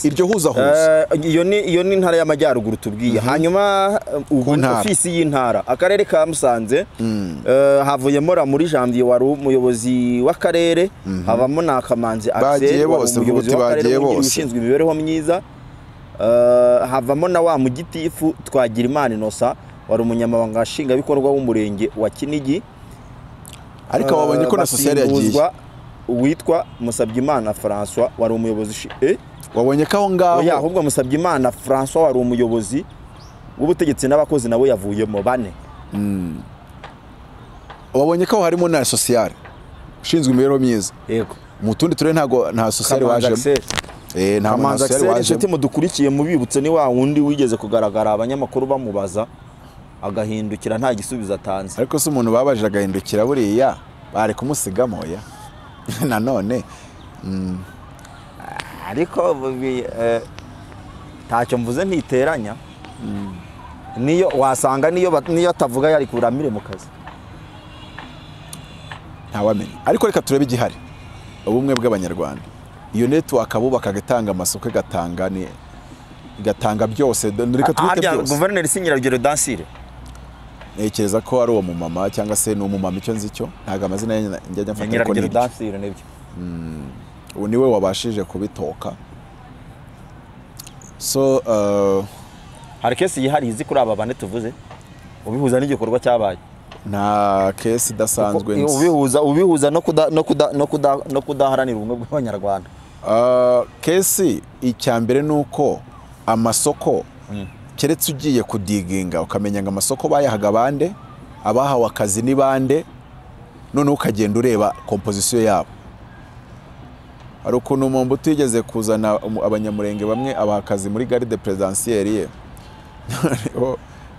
iryo huzahuza. Eh, iyo ni iyo ni intara y'amajyaruguru tubwiye. Hanyuma eh, ofisi y'intara akarere ka Musanze eh, havuyemo muri Janvier wari umuyobozi w'akarere havamo na Kamanzi bose, umuyobozi w'akarere ushinzwe imibereho myiza. Eh, havamo na wa mugitifu twagira imana inosa wari umunyamabanga nshingwabikorwa w'umurenge wa Kinigi. Ariko wabonye ko na sosiyete yagiye uwitwa Musabyimana François wari umuyobozi eh? wabonye ko aho ngaho ahubwo Musabyimana François wari umuyobozi w'ubutegetsi n'abakozi nawe yavuyemo bane. Wabonye ko aho harimo na sosiyete ushinzwe imibereho myiza. Yego. Mu tundi turere ntago nta sosiyete wajemo. Eh nta Kamanzi sosiyete inshuti mudukurikiye mubibutse ni wa wundi wigeze kugaragara abanyamakuru bamubaza. Agahindukira nta gisubizo atanze. Ariko se umuntu babajije agahindukira buriya bari kumusigamo ya? Nanone ariko bi- eh, ntacyo mvuze ntiteranya niyo wasanga niyo niyo atavuga yari kuramire mu kazi. Ntawamenya ariko reka turebe igihari. Ubumwe bw'abanyarwanda. Iyo network abubakaga itanga amasoko igatanga igatanga byose. Reka harya byose. guverineri Sinyiragiro Dansire ntekereza ko ari uwo mumama cyangwa se ni umumama icyo nzi cyo? Ntabwo amazina ye njya njya mfata ariko ni ni byo ubu ni we wabashije kubitoka. So uh, hari kesi yihariye izi kuri aba bane tuvuze? Ubihuza n'igikorwa cyabaye? Nta kesi idasanzwe ubihuza ubihuza no kuda no kuda no kuda no kudaharanira ubumwe bw'abanyarwanda. Uh, kesi icya mbere ni uko amasoko keretse ugiye kudiginga ukamenya ngo amasoko bayahaga bande abahawe akazi ni bande noneho ukagenda ureba kompozisiyo yabo. Hari ukuntu umumbu utigeze kuzana abanyamurenge bamwe abaha akazi muri garide perezidansiyeri ye.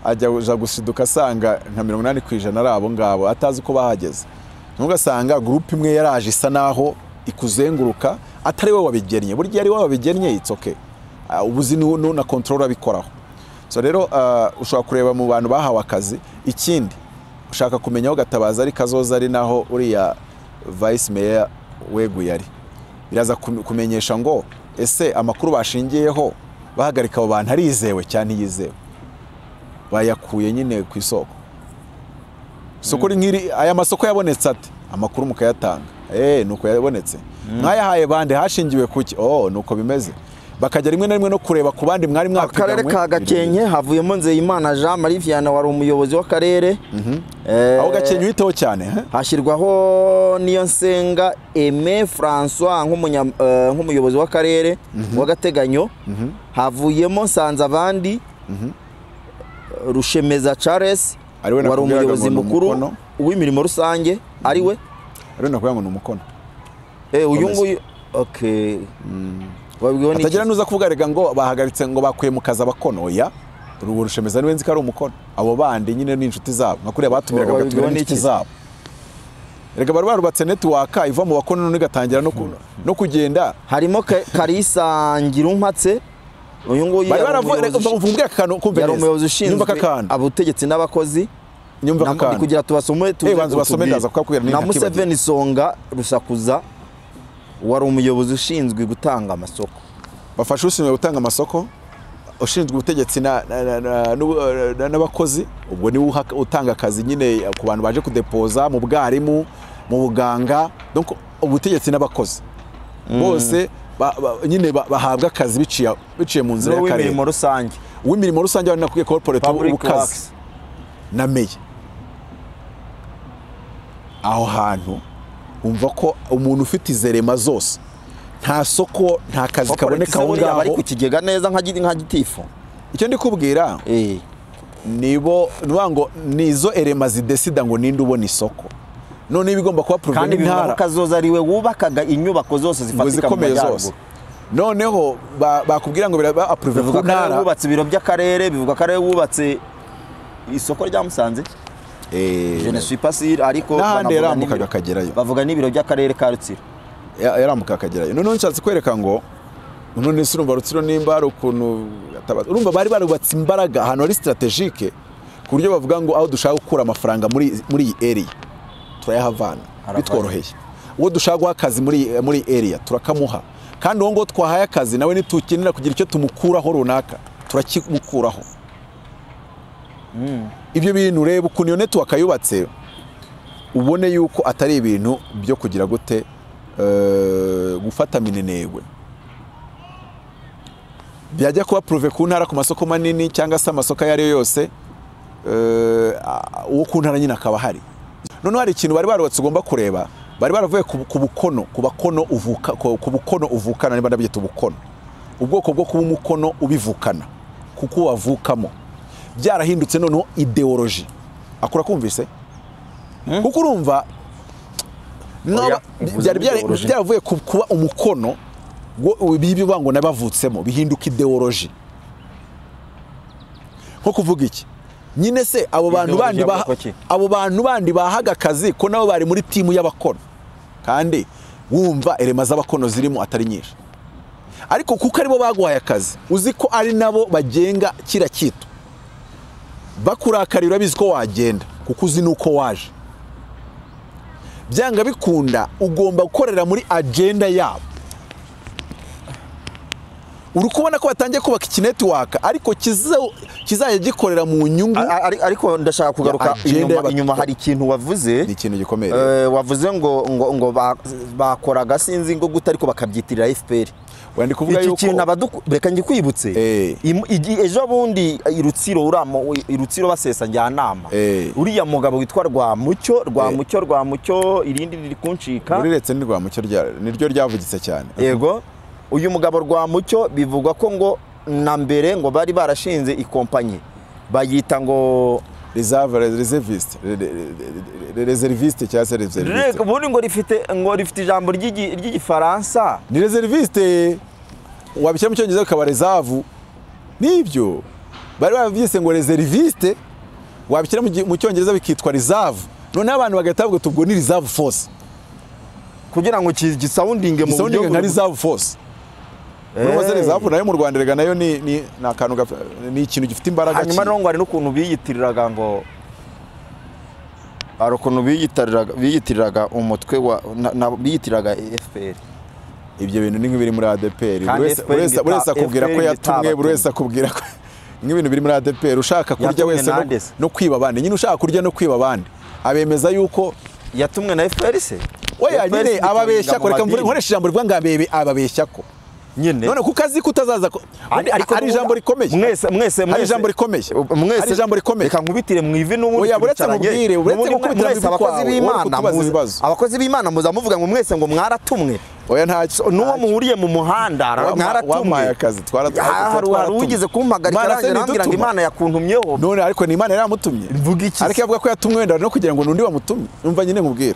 Ajya uja gushiduka asanga nka mirongo inani ku ijana ari abo ngabo atazi uko bahageze. Ntugasanga gurupe imwe yaraje isa naho ikuzenguruka atari we wabigennye. Burya ari we wabigennye it's okay. Ah, uba uzi nu- nu- na control abikoraho so rero ah, ushobora kureba mu bantu bahawe akazi ikindi ushaka kumenya aho gatabaza ari kazoza ari naho uriya vice mayor weguye ari. Biraza kum- kumenyesha ngo ese amakuru bashingiyeho bahagarika abo bantu arizewe cyangwa ntiyizewe bayakuye nyine ku isoko. Isoko ni nk'iri aya masoko yabonetse ate? Amakuru mukayatanga eh nuko yabonetse. Mwayahaye bande hashingiwe kuki oh nuko bimeze. Bakajya rimwe na rimwe no kureba ku bandi mwari akarere mwapiganwe ka gakenke havuyemo nzeyimana jean marie vianney wari umuyobozi w'akarere. Eh, aho gakenke uhiteho cyane hashyirwaho niyo nsenga aime francois eh, nk'umuyobozi w'akarere w'agateganyo. Havuyemo nsanzabandi. Rushemeza charles wari umuyobozi mukuru w'imirimo rusange. Ari we rero nakubwira ngo ni umukono. Eh, uyu nguyu hatagira n'uza kuvuga rega ngo bahagaritse ngo bakuye mu kazi abakono oya urugo rushemeza ni we nzi ko ari umukono. Abo bandi nyine ni inshuti zabo. Nka kuriya batumiraga bagatumira n'inshuti zabo. Rega bari barubatse netiwaka iva mu bakono none igatangira no ku- no kugenda. Harimo Ka- karisa ngirumpatse. Uyu nguyu yari umuyobozi ushinzwe abutegetsi n'abakozi. Nyumva kantu kugira tubasome na. Museveni Songa Rusakuza. Wari umuyobozi ushinzwe gutanga amasoko. Bafasha ushinzwe gutanga amasoko ushinzwe ubutegetsi n'abakozi ubwo ni we utanga akazi nyine ku bantu baje kudepoza mu bwarimu mu buganga ubutegetsi n'abakozi. Bose ba- ba- nyine ba- bahabwa akazi biciye mu nzira y'akarere w'imirimo rusange. Uw'imirimo rusange wari nakubwiye Public ubukazi. na meya. Aho hantu umva ko umuntu ufite izerema zose nta soko nta kazi kaboneka aho buriya bari ngaho ku kigega neza nka giti- nka gitifu. Icyo ndi kubwira Eh, nibo ngo ni izo erema zidesida ngo ninde ubona isoko. None iba igomba kuba porovensi kandi bivuga ko intara kazoza ari we wubakaga inyubako zose zifatika mu majyaruguru. noneho ba- bakubwira ngo biraba bivuga ku ko ari we ntara. wubatse ibiro by'akarere bivuga ko wubatse isoko rya Musanze. Eh, je ne suis pas sûr ariko n'ibiro- akagerayo bavuga n'ibiro by'akarere ka Rutsiro. Ya- yarambuka akagerayo noneho nshatse kwereka ngo none se urumva rutsiro nimba hari ukuntu urumva bari barubatse imbaraga ahantu hari strategique ku buryo bavuga ngo aho dushaka gukura amafaranga muri muri iyi area turayahavana. Bitworoheye. Uwo dushaka guha akazi muri muri iyi area turakamuha. Kandi uwo ngo twahaye akazi nawe nitukenera kugira icyo tumukuraho runaka turakimukuraho. Ibyo bintu ureba ukuntu iyo network yubatse ubone yuko atari ibintu byo kugira gute eh, gufata minenegwe byajya kuba pruve ku ntara ku masoko manini cyangwa se amasoko ayo ari yo yose eh, uwo ku ntara nyine akaba ahari. Noneho hari ikintu bari barubatse ugomba kureba bari baravuye ku bukono ku bakono uvuka ku bukono uvukana niba ndabyita ubukono ubwoko bwo kuba umukono ubivukana kuko wavukamo. Byarahindutse noneho ideoloji akura kumvise? Kuko urumva byari- ideoloji. byaravuye ku kuba umukono ngo nabavutsemo bihinduka ideoloji nko kuvuga iki? Nyine se abo bantu bandi abo bantu bandi bahaga akazi ko nabo bari muri timu y'abakono. Kandi wumva erema z'abakono zirimo atari nyinshi. Ariko kuko ari bo baguhaye akazi uzi ko ari nabo bagenga kira kitu. Bakurakarira urabizi ko wagenda kuko uzi n'uko waje. Byanga bikunda ugomba gukorera muri agenda yabo. Uri kubona ko batangiye kubaka iki netiwaka ariko kiza- kizajya gikorera mu nyungu. Ariko ndashaka kugaruka agenda inyuma, hari ikintu wavuze? Ni ikintu gikomeye. Eh, wavuze ngo ngo ngo ba- bakoraga sinzi ngo gute ariko bakabyitirira FPR wenda kuvuga iki yuko kintu reka ngikwibutse. Eh. Ejo bundi i Rutsiro uramo i Rutsiro basesa njyanama Eh. uriya mugabo witwa Rwamucyo Rwamucyo Rwamucyo irindi riri kuncika uriretse ni rwamucyo niryo ryavugitse cyane. Yego. Uyu mugabo Rwamucyo bivugwa ko ngo na mbere ngo bari barashinze ikompanyi. Bayita ngo reserve reserviste reserviste cyangwa se reserviste. Ubundi ngo rifite ngo rifite ijambo ry'igi- ry'igifaransa. Ni reserviste wabishyira mu cyongereza bikaba reserve. Nibyo bari babyise ngo reserviste wabishyira mu cyongereza bikitwa reserve. Noneho abantu bagahita bavuga ati ubwo ni reserve force. Kugira ngo gisawundinge mu buryo nka reserve force se Eh. reserve na yo mu rwanda rega na yo ni ni akantu ni ikintu gifite imbaraga hanyuma rero ngo hari n'ukuntu biyitiriraga ngo hari ukuntu biyitiriraga biyitiriraga umutwe wa biyitiriraga FPR ibyo bintu ni nk'ibiri muri ADPR buri wese akubwira ko yatumwe buri wese akubwira ko nk'ibintu biri muri ADPR ushaka kurya wese no- kwiba abandi. Nyine ushaka kurya no kwiba abandi. Abemeza yuko yatumwe na FPR se? FPR nyine ababeshya ko reka nkoresha ijambo rivuga ngo ababeshya ko. Nyine. none kuko azi ko utazaza Ari- ijambo rikomeye mwese mwese hari ijambo rikomeye mwese hari ijambo rikomeye reka nkubitire mu ivi n'ubundi nkubwire, buretse N'ubundi gukubitira mu ivi abakozi b'Imana abakozi b'Imana muza muvuga ngo mwese ngo mwaratumwe. Oya ntacyo n'uwo muhuriye mu muhanda mwaratumwe. akazi, hari uwigeze kumpagarika arambwira ngo? Imana yakuntumyeho none ariko ni imana yari yamutumye Mvuga iki ariko yavuga ko yatumwe wenda no kugira ngo n'undi wamutumye. Numva nyine nkubwira.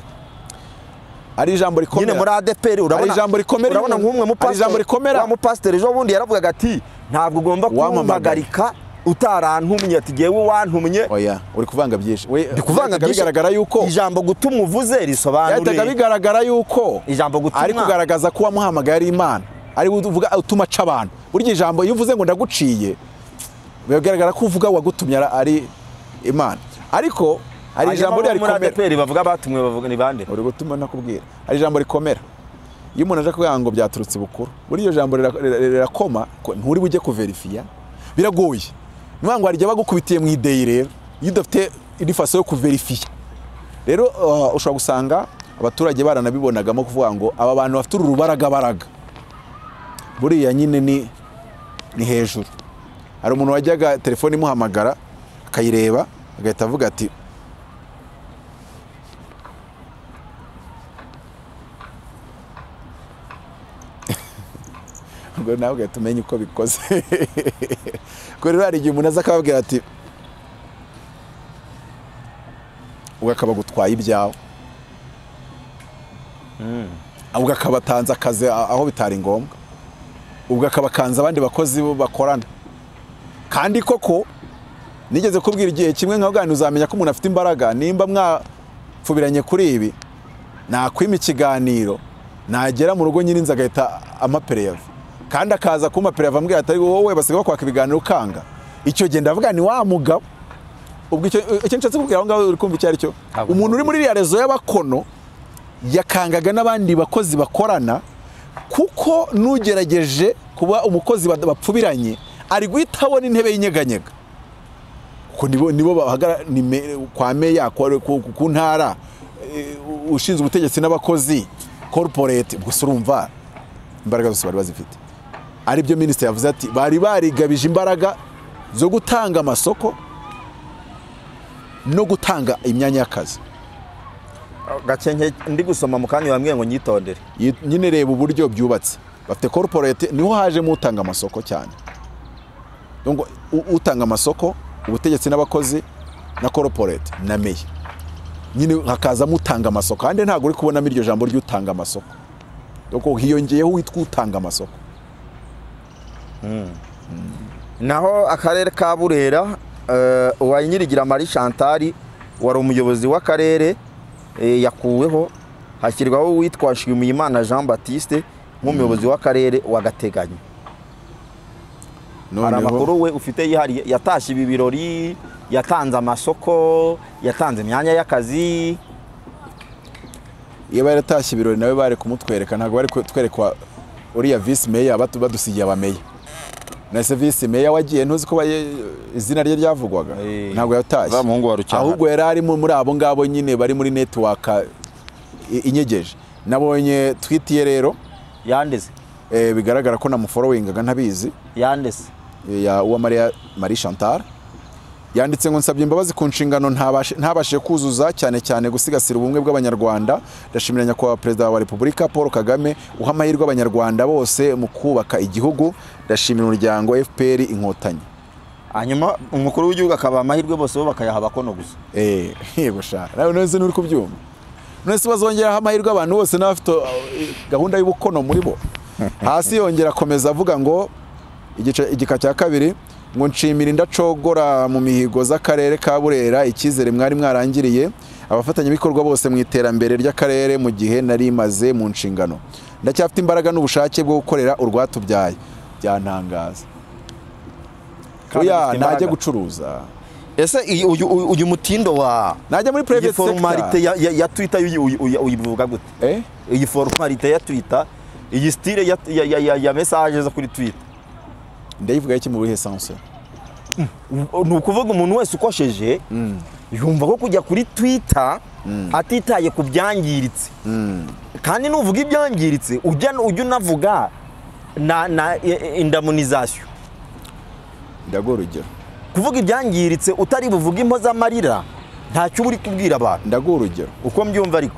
Ari ijambo rikomera. Nyine muri ADPR urabona ijambo rikomera. urabona nk'umwe ijambo rikomera. wa mupasiteri ejo bundi yaravugaga ati ntabwo ugomba kumpagarika utarantumye. Ati ngewe wantumye. Oya uri kuvanga byinshi. We ndi kuvanga bigaragara yuko ijambo gutuma uvuze byahitaga risobanura bigaragara yuko Ijambo gutumwa. ari kugaragaza ko wamuhamagaye ari imana. Ari uvuga utuma aca abantu. Burya ijambo iyo uvuze ngo ndaguciye bigaragara ko uvuga wagutumye ari imana. Ariko hari ijambo rya rikomera. bavuga batumwe bavuga ni bande? Uri gutuma nakubwira. Hari ijambo rikomera. Iyo umuntu aje kuvuga ngo byaturutse bukuru buri iryo jambo rira- rira- rirakoma ko nturi bujye kuverifiya biragoye. Ni ngo hari igihe bagukubitiye mu ideyi rero iyo udafite indi faso yo kuverifiya rero uh, ushobora gusanga abaturage baranabibonagamo kuvuga ngo aba bantu bafite uru rubaragabaraga. Buriya nyine ni ni hejuru. Hari umuntu wajyaga telefone imuhamagara akayireba agahita avuga ati ubwo nawe ugahita umenya uko bikoze. Ubwo rero hari igihe umuntu aza akababwira ati ubwo akaba agutwaye ibyawe. Ubwo akaba atanze akazi aho bitari ngombwa. Ubwo akaba akanze abandi bakozi bakorana. Kandi koko nigeze kubwira igihe kimwe nka bwana uzamenya ko umuntu afite imbaraga? Nimba mwapfubiranye kuri ibi nakwima ikiganiro nagera mu rugo nyirinzi agahita amapereyava kandi akaza kuma pereyava ambwira ati wowe basigaye bakwaka ibiganiro ukanga. Icyo gihe ndavuga ni wa mugabo. Ubwo icyo nshatse kubwira aho ngaho uri kumva icyo ari cyo? Umuntu uri muri iriya rezo y'abakono yakangaga n'abandi bakozi bakorana kuko n'ugerageje kuba umukozi bapfubiranye ari guhita abona intebe y'inyeganyega nibo bahagara kwa meya ku, ntara eh, ushinzwe ubutegetsi n'abakozi corporate. Ubwo se urumva imbaraga zose bari bazifite. Ari byo minisitiri yavuze ati bari barigabije imbaraga zo gutanga amasoko no gutanga imyanya y'akazi. Gakenke ndi gusoma mu kanya wambwiye ngo nyitondere. Yi- nyine reba uburyo byubatse. Bafite corporate ni ho hajemo utanga amasoko cyane. Utanga amasoko ubutegetsi n'abakozi na corporate na meya nyine hakazamo utanga amasoko kandi ntabwo uri kubonamo iryo jambo ry'utanga amasoko. Hiyongeyeho witwa utanga amasoko. Naho akarere ka burera eh, uwa nyirigira marie chantal wari umuyobozi w'akarere eh, yakuweho hashyirwaho uwitwa nshimiyimana jean baptiste nk'umuyobozi w'akarere w'agateganyo hari amakuru we ufite yihariye yatashye ibi birori yatanze amasoko yatanze imyanya y'akazi. Iyo bari yaratashye ibirori nawe bari kumutwereka ntabwo bari kutwerekwa uriya visi meya badusigiye abameya nase visi meya wagiye ntuzi ko izina rye ryavugwaga? Eh, ntabwo yatashye. Ahubwo yari ari mu- muri abo ngabo nyine bari muri netiwaka inyegeje. Nabonye twitiye rero. Yandese eh, bigaragara ko namuforowingaga ntabizi. Yandese eh, ya uwamariya marie chantal. Yanditse ngo nsabye imbabazi ku nshingano ntabashe- ntabashije kuzuza cyane cyane gusigasira ubumwe bw'abanyarwanda. Ndashimira nyakubahwa perezida wa repubulika paul kagame uha amahirwe abanyarwanda bose mu kubaka igihugu. Ndashimira umuryango fpr inkotanyi. Hanyuma umukuru w'igihugu akaba amahirwe bose bo bakayaha abakono gusa. Eh, yego sha nawe se nturi kubyumva. None bazongeraho amahirwe abantu bose n'abafite uh, gahunda y'ubukono muri bo. Hasi yongera akomeza avuga ngo igika cya kabiri ngo nshimira indacogora mu mihigo z'akarere ka burera icyizere mwari mwarangiriye abafatanyabikorwa bose mu iterambere ry'akarere mu gihe nari maze mu nshingano. Ndacyafite imbaraga n'ubushake bwo gukorera urwatubyaye byantangaza oya najya gucuruza. Ese uyu mutindo wa najya muri private formalite sector ya, ya, twitter uyi- uyi- uyi- uyivuga gute? Eh? Iyi formalite ya twitter iyi style ya, ya, ya, ya, ya message zo kuri twitter. Ndayivuga iki mu buhe sanse? Ni ukuvuga umuntu wese ukosheje yumva ko kujya kuri twitter atitaye ku byangiritse. Kandi nuvuga ibyangiritse ujya unavuga na, na e- indamunizasiyo ndaguha urugero. Kuvuga ibyangiritse utari buvuge impozamarira ntacyo uba uri kubwira abantu. Ndaguha urugero. Uko mbyumva ariko?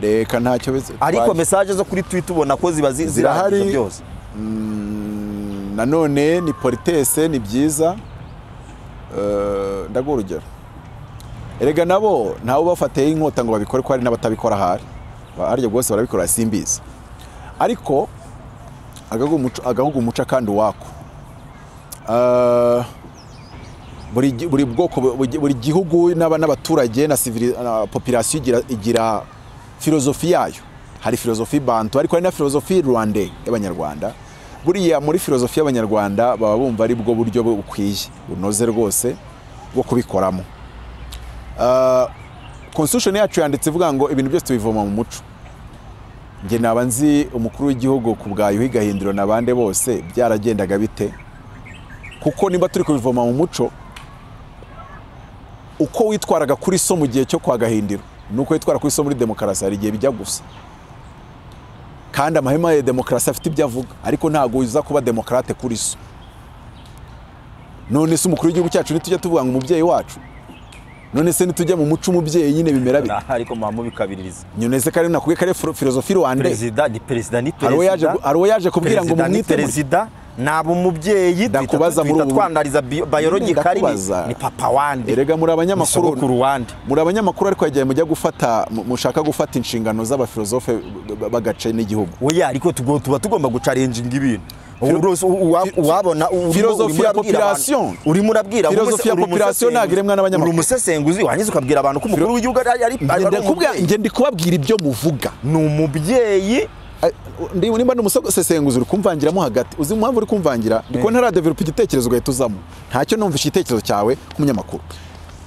Reka ntacyo ariko mesaje zo kuri twita ubona ko ziba zi- Zirahari. byose. Nanone ni politese ni byiza. Eh, ndaguha urugero. Erega nabo ntawe ubafatiyeho inkota ngo babikore ko hari n'abatabikora ahari. Harya bwose barabikora simbizi. Ariko agahugu umuca kandi uwako. Eh, buri bwoko bu- buri gihugu n'aba- n'abaturage na igira, igira filozofi yayo. Hari filozofi bantu ariko hari na filozofi rwande y'abanyarwanda. Buriya muri filozofi y'abanyarwanda baba bumva ari bwo buryo bukwiye bunoze rwose bwo kubikoramo. Uh, constitution yacu yanditse ivuga ngo ibintu byose tubivoma mu muco. Njye naba nzi umukuru w'igihugu ku bwa yuhi gahindiro n'abandi bose byaragendaga bite? Kuko niba turi kubivoma mu muco uko witwaraga kuri so mu gihe cyo kwa gahindiro nuko witwara kuri so muri demokarasi hari igihe bijya gusa. Kandi amahema ya demokarasi afite ibyo avuga. Ariko ntabwo uza kuba demokarate kuri so. None se umukuru w'igihugu cyacu nitujya tuvuga ngo umubyeyi wacu? None se nitujya mu muco umubyeyi nyine bimera bite? Ariko muba mubikabiririza. Nyone se kari nakubwiye filo- filozofi rwande perezida ni perezida ni perezida. hari uwo yaje kubwira ngo mumwite perezida naba umubyeyi Ndakubaza muri ubu- twandariza Ndakubaza. ni papa wande. Erega muri abanyamakuru muri abanyamakuru ariko yagiye mujya gufata mu- mushaka gufata inshingano z'abafilozofe b'agace n'igihugu. Oya ariko tuba tugomba gucarenjinga ibintu. Uwabona Filozofi ya population. urimo urabwira Filozofi ya population ntabwo iremwa n'abanyamakuru. uri umusesenguzi wangiza ukabwira abantu ko umukuru w'igihugu ari ari- ari Ngenda kubwira- umubyeyi nge ndi kubabwira ibyo muvuga. Ni umubyeyi. Nimba ndi umusesenguzi uri kumvangiramo hagati. Uzi impamvu uri kumvangira? Ndi kubona ntaradevelopa igitekerezo ugahita uzamo ntacyo numvishe igitekerezo cyawe nk'umunyamakuru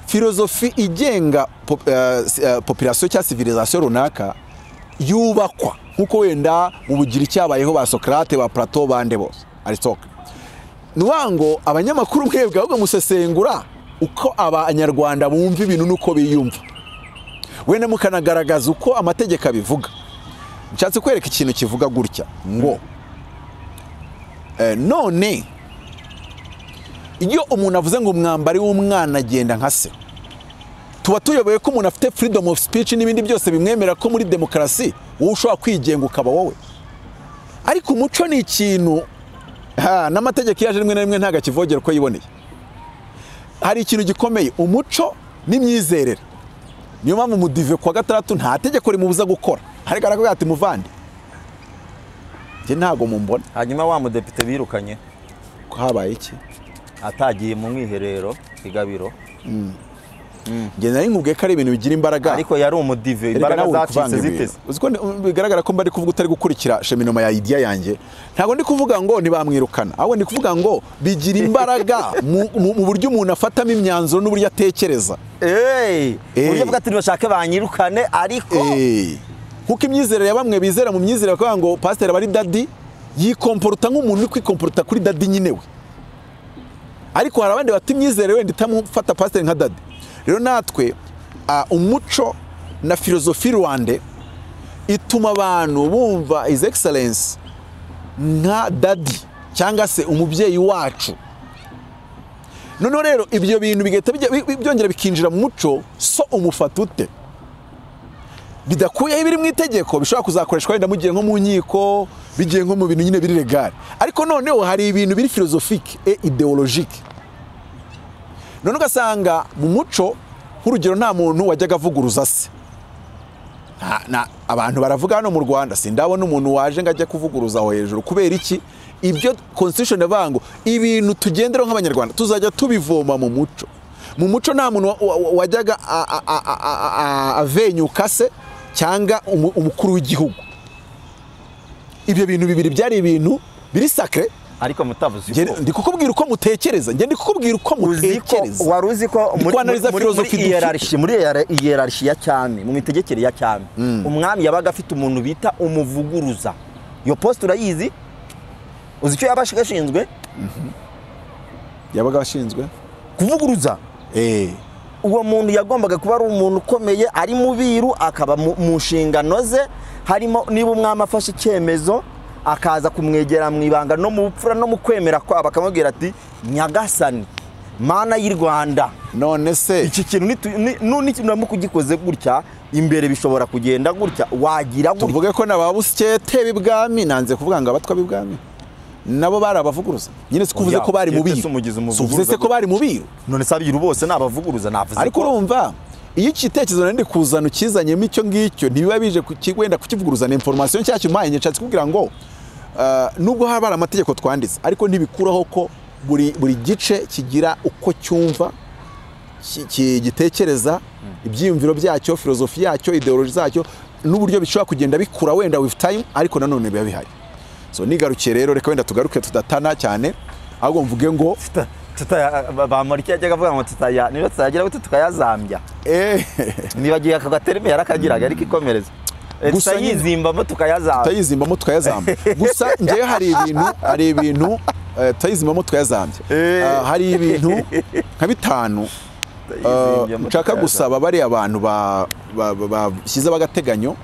filozofi igenga eh, eh, population cyangwa civilisation runaka yubakwa. Nk'uko wenda mu bugira icyabayeho ba Socrate ba Plato bande bose. Aristotle ni ukuvuga ngo abanyamakuru mwebwe ahubwo musesengura uko abanyarwanda bumva ibintu n'uko biyumva. Wenda mukanagaragaza uko amategeko abivuga. Nshatse kwereka ikintu kivuga gutya ngo eh, none iyo umuntu avuze ngo umwambari w'umwana agenda nka se tuba tuyoboye ko umuntu afite freedom of speech n'ibindi byose bimwemera ko muri demokarasi wowe ushobora kwigenga ukaba wowe. Ariko umuco ni ikintu ha, n'amategeko iyo aje rimwe na rimwe ntabwo akivogera uko yiboneye. Hari ikintu gikomeye umuco n'imyizerere. Niyo mpamvu umudive kuwa gatandatu nta tegeko rimubuza gukora. Ariko arakubwira ati muvande njye ntabwo mumbona. Hanyuma wa mudepite birukanye. Ko habaye iki? Atagiye mu mwiherero igabiro njye nari nkubwiye ko ari ibintu bigira imbaraga. Ariko yari umudive imbaraga zacitse ziteze bigaragara ko mba ndi kuvuga utari gukurikira sheminoma ya idiya yanjye. Ntabwo ndi kuvuga ngo ntibamwirukana. Ahubwo ndi kuvuga ngo bigira imbaraga mu- buryo umuntu afatamo imyanzuro n'uburyo atekereza. Uburyo bwa ati bashake banyirukane ariko nk'uko imyizerere ya bamwe bizera mu myizerere bakavuga ngo pasiteri aba ari dadi yikomporuta nk'umuntu uri kwikomporuta kuri dadi nyine we. Ariko hari abandi bata imyizerere wenda itamufata pasiteri nka dadi rero natwe umuco na filozofi rwande ituma abantu bumva his excellence nka dadi cyangwa se umubyeyi wacu. Noneho rero ibyo bintu bigahita byongera bikinjira mu muco so umufata ute? Bidakuyeho ibiri mu itegeko bishobora kuzakoreshwa wenda mugiye nko mu nkiko bigiye nko mu bintu nyine biri legale ariko noneho hari ibintu biri philosophique et idéologique. None ugasanga mu muco nk'urugero nta muntu wajyaga avuguruza se abantu baravuga hano mu rwanda sindabona umuntu waje ngo ajye kuvuguruza aho hejuru. Kubera iki? Ibyo constitution ivuga ngo ibintu tugenderaho nk'abanyarwanda tuzajya tubivoma mu muco. Mu muco nta muntu wa- wa- wajyaga avenyuka se cyangwa umu- umukuru w'igihugu. Ibyo bintu bibiri byari ibintu biri sakre ariko mutavuze Njye ko ndi kukubwira uko mutekereza njye ndi kukubwira uko mutekereza. wari uzi ko muri kwanariza muri- hierarchy ya cyami mu mitegekere ya cyami. Umwami yabaga afite umuntu bita umuvuguruza. Iyo poste urayizi uzi icyo yaba ashinzwe? Yabaga ashinzwe? Kuvuguruza? Eh. Uwo muntu yagombaga kuba ari umuntu ukomeye ari mu biru akaba mu nshingano ze harimo niba umwami afashe icyemezo akaza kumwegera mu ibanga no mu bupfura no mu kwemera kwabo akamubwira ati nyagasani mana y'u rwanda. None se? Iki kintu nitu- ni- nu- nituramuka ugikoze gutya imbere bishobora kugenda gutya wagira gutya. Tuvuge ko na ba busikete b'ibwami nanze kuvuga ngo abatwa b'ibwami nabo bari abavuguruza. Nyine si kuvuze ko bari mu biru. si ko bari mu biru. None se abiru bose ni abavuguruza navuze ariko ko urumva iyo igitekerezo nari kuzana ukizanyemo icyo ngicyo ntibiba bije wenda kukivuguruza ni information nshyashya umpaye nshatse kubwira ngo ah, nubwo haba hari amategeko twanditse ariko ntibikuraho ko buri gice kigira uko cyumva gitekereza ibyiyumviro byacyo filozofi yacyo ideoloji zacyo n'uburyo bishobora kugenda bikura wenda with time ariko nanone biba bihari. So nigarukiye rero reka wenda tugaruke tudatana cyane ahubwo mvuge ngo bamuriki yajyaga avuga ngo tutaya niba tutayagira gute tukayazambya eh. Nibagiye aka gaterime yarakagiraga ariko ikomereza Eh, tutayizimbamo tukayazambya tutayizimbamo tukayazamba gusa ngewe hari ibintu hari ibintu eh, tutayizimbamo tukayazambya Eh. Ah, hari ibintu nka bitanu eh, nshaka gusaba bariya abantu ba- ba- ba- bashyize bagateganyo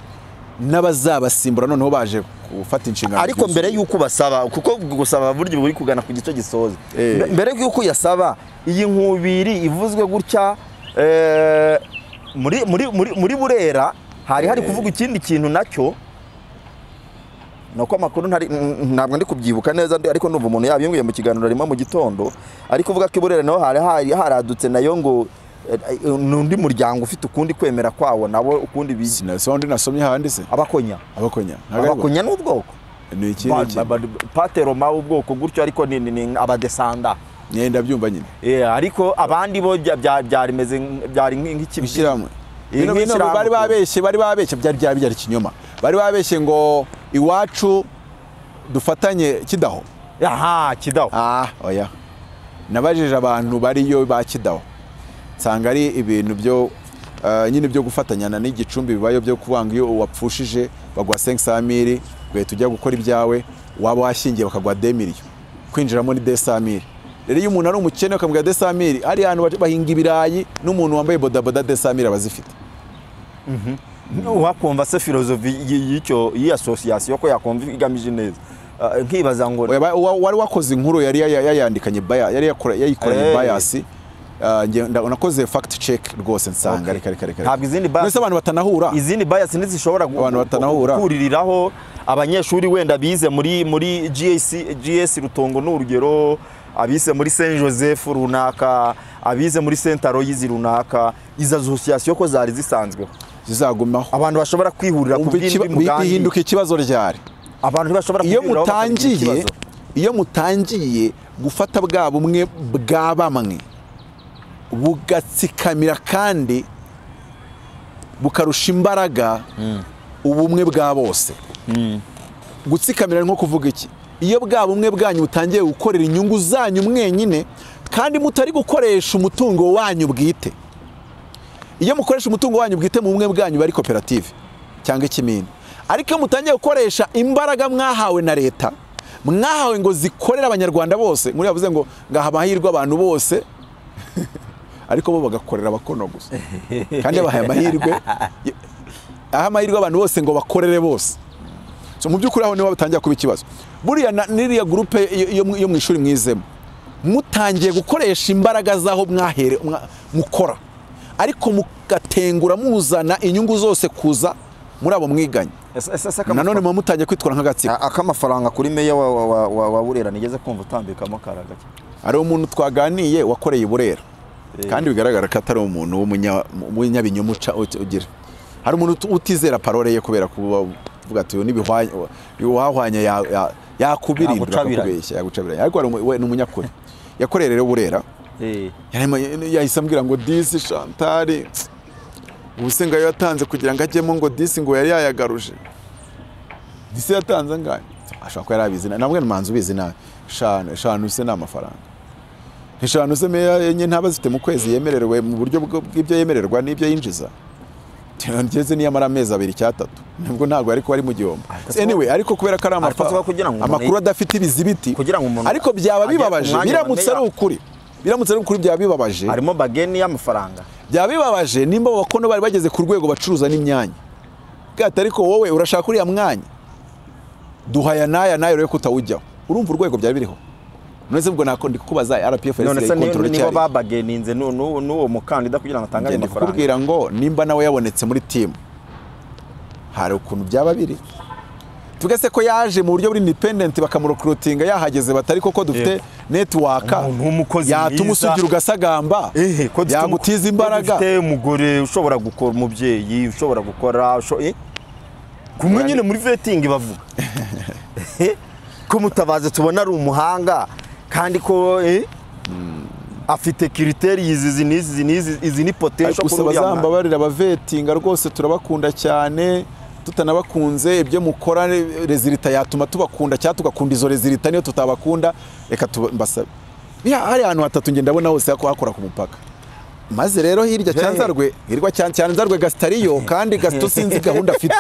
n'abazabasimbura noneho baje gufata inshingano ariko mbere y'uko basaba kuko gusaba buryo buri kugana ku gice gisoza. Eh. Mbe- mbere y'uko uyasaba iyi nkubiri ivuzwe gutya eh, muri muri muri muri burera hari hari kuvuga ikindi kintu na cyo? Nuko amakuru ntabwo ndi kubyibuka neza ariko numva umuntu yabimbwiye mu kiganiro arimo mu gitondo ariko uvuga ko i burera naho hari hari haradutse na yo ngo eh, eh, n'undi muryango ufite ukundi kwemera kwawo nabo ukundi bizi. Undi nasomye handi se? Abakonya. Abakonya. Abakonya ni ubwoko. Ni iki pateroma ubwoko gutyo ariko ni abadesanda ngenda byumva nyine. Eh, ariko abandi bo bya- bya- byari meze nk- byari nk- nk'ikibyi ishyirahamwe Iyi bino bino nk'ishyirahamwe. bari babeshye bari babeshye byari byari byari ikinyoma. Bari babeshye ngo iwacu dufatanye kidaho. Aha kidaho. Ah oya. Nabajije abantu bariyo ba kidaho. Nsanga ari ibintu byo ah, nyine byo gufatanyana n'igicumbi bibayo byo kuvuga ngo iyo wapfushije baguha 500 mili ugahita ujya gukora ibyawe waba washyingiye bakaguha 2 miliyo kwinjiramo ni 200 mili rero iyo umuntu ari umukene bakamuha 200 mili ari ahantu bahinga ibirayi n'umuntu wambaye bodaboda 200 mili abazifite wakumva se filozofi y'icyo iyi association ko yakumva igamije neza. Ah, nkibaza ngo wari wakoze inkuru yari yaya- yayandikanye baya yari yayikoranye Hey. Nda- nakoze fact check rwose nsanga. Reka reka reka Ntabwo izindi bias- abantu batanahura. Izindi bias ntizishobora gukuririraho abanyeshuri wenda bize muri muri GS GS Rutongo ni urugero abize muri Saint Joseph runaka abize muri Saint Aloys runaka. Izo association ko zari zisanzweho? Zizagumaho. Abantu bashobora kwihurira ku bw'indi mugambi bihinduka ikibazo ryari? Abantu ntibashobora iyo mutangiye iyo mutangiye gufata bwa bumwe bwa bamwe bugatsikamira kandi bukarusha imbaraga ubumwe bwa bose. Gutsikamira nko kuvuga iki? Iyo bwa bumwe bwanyu butangiye gukorera inyungu zanyu mwenyine kandi mutari gukoresha umutungo wanyu bwite. Iyo mukoresha umutungo wanyu bwite mu bumwe bwanyu bari koperative cyangwa ikimina. Ariko iyo mutangiye gukoresha imbaraga mwahawe na leta mwahawe ngo zikorere abanyarwanda bose muri yavuze ngo ngaha amahirwe abantu bose. ariko bo bagakorera abakono gusa. Kandi yabahaye amahirwe aha amahirwe abantu bose ngo bakorere bose. So mu by'ukuri aho ni ho batangira kuba ikibazo. Buriya n'iriya gurupe yo- mu- ishuri mwizemo mutangiye gukoresha imbaraga z'aho mwahere mwa- mukora. Ariko mugatengura muzana inyungu zose kuza muri abo mwiganye. Nanone muba mutangiye kwitwara nk'agatsiko ak'amafaranga kuri meya wa, burera nigeze kumva utambikamo karagake. Hari umuntu twaganiye wakoreye i burera. Kandi bigaragara ko atari umuntu w'umunya- w'umunyabinyoma uca- ugira. Hari umuntu utizera parole ye kubera kuba uvuga ati "Uyu n'ibihwanye- ibiwahwanye ya- ya- yakubirindura Yagucabiranya. ariko we ni umunyakuri. Yakoreye rero burera yarimo yahise ambwira ngo disi shantari ubu se ngayo yatanze kugira ngo ajyemo ngo disi ngo yari yayagaruje. Disi yatanze angahe? Ashobora kuba yari abizi nawe namwe manzi ubizi nawe shanu eshanu se ni amafaranga. Eshanu se meya enye ntaba zifite mu kwezi yemerewe mu buryo bw'ibyo yemererwa n'ibyo yinjiza. Ngeze niyamara amezi abiri cyatatu ni bwo ntabwo ariko ari mu gihombo. Anyway ariko kubera ko ari amakuru adafite ibizibiti ariko byaba bibabaje. biramutse ari ukuri. Biramutse ari ukuri byaba bibabaje. Harimo bageni y'amafaranga. Byaba bibabaje nimba bakono bari bageze ku rwego bacuruza n'imyanya. Bwate ariko wowe urashaka uriya mwanya? Duhaya n'aya n'aya rero ko utawujyaho urumva urwego byari biriho. None ubwo nako ndi kukubaza rpf none se nibo babageninze n'u- n'u- n'uwo mukandida kugira ngo atange ayo ngenda mafaranga. kukubwira ngo nimba nawe yabonetse muri timu hari ukuntu byaba biri? Tuvuge se ko yaje mu buryo buri independent bakamurekrutinga yahageze batari koko dufite Umuntu w'umukozi yatuma usugira ugasagamba. Yagutiza imbaraga. dufite umugore ushobora gukora umubyeyi ushobora gukora eh? kumwe nyine muri vetting bavuga. Eh? ko mutabazi tubona ari umuhanga. Kandi ko eh? afite kiriteri izi izi n'izi izi n'izi izi ni gusa kuri uriya mwana. bazambabarira abavetinga rwose turabakunda cyane tutanabakunze ibyo mukora rezilita yatuma tubakunda cyangwa tugakunda izo rezilita niyo tutabakunda reka tuba- mbasabe Ya, hari ahantu hatatu ngenda ndabona hose hako- hakora ku mupaka maze rero hirya cyanzarwe hirwa cyan- cyanzarwe gasitariyo kandi gasito sinzi gahunda afite.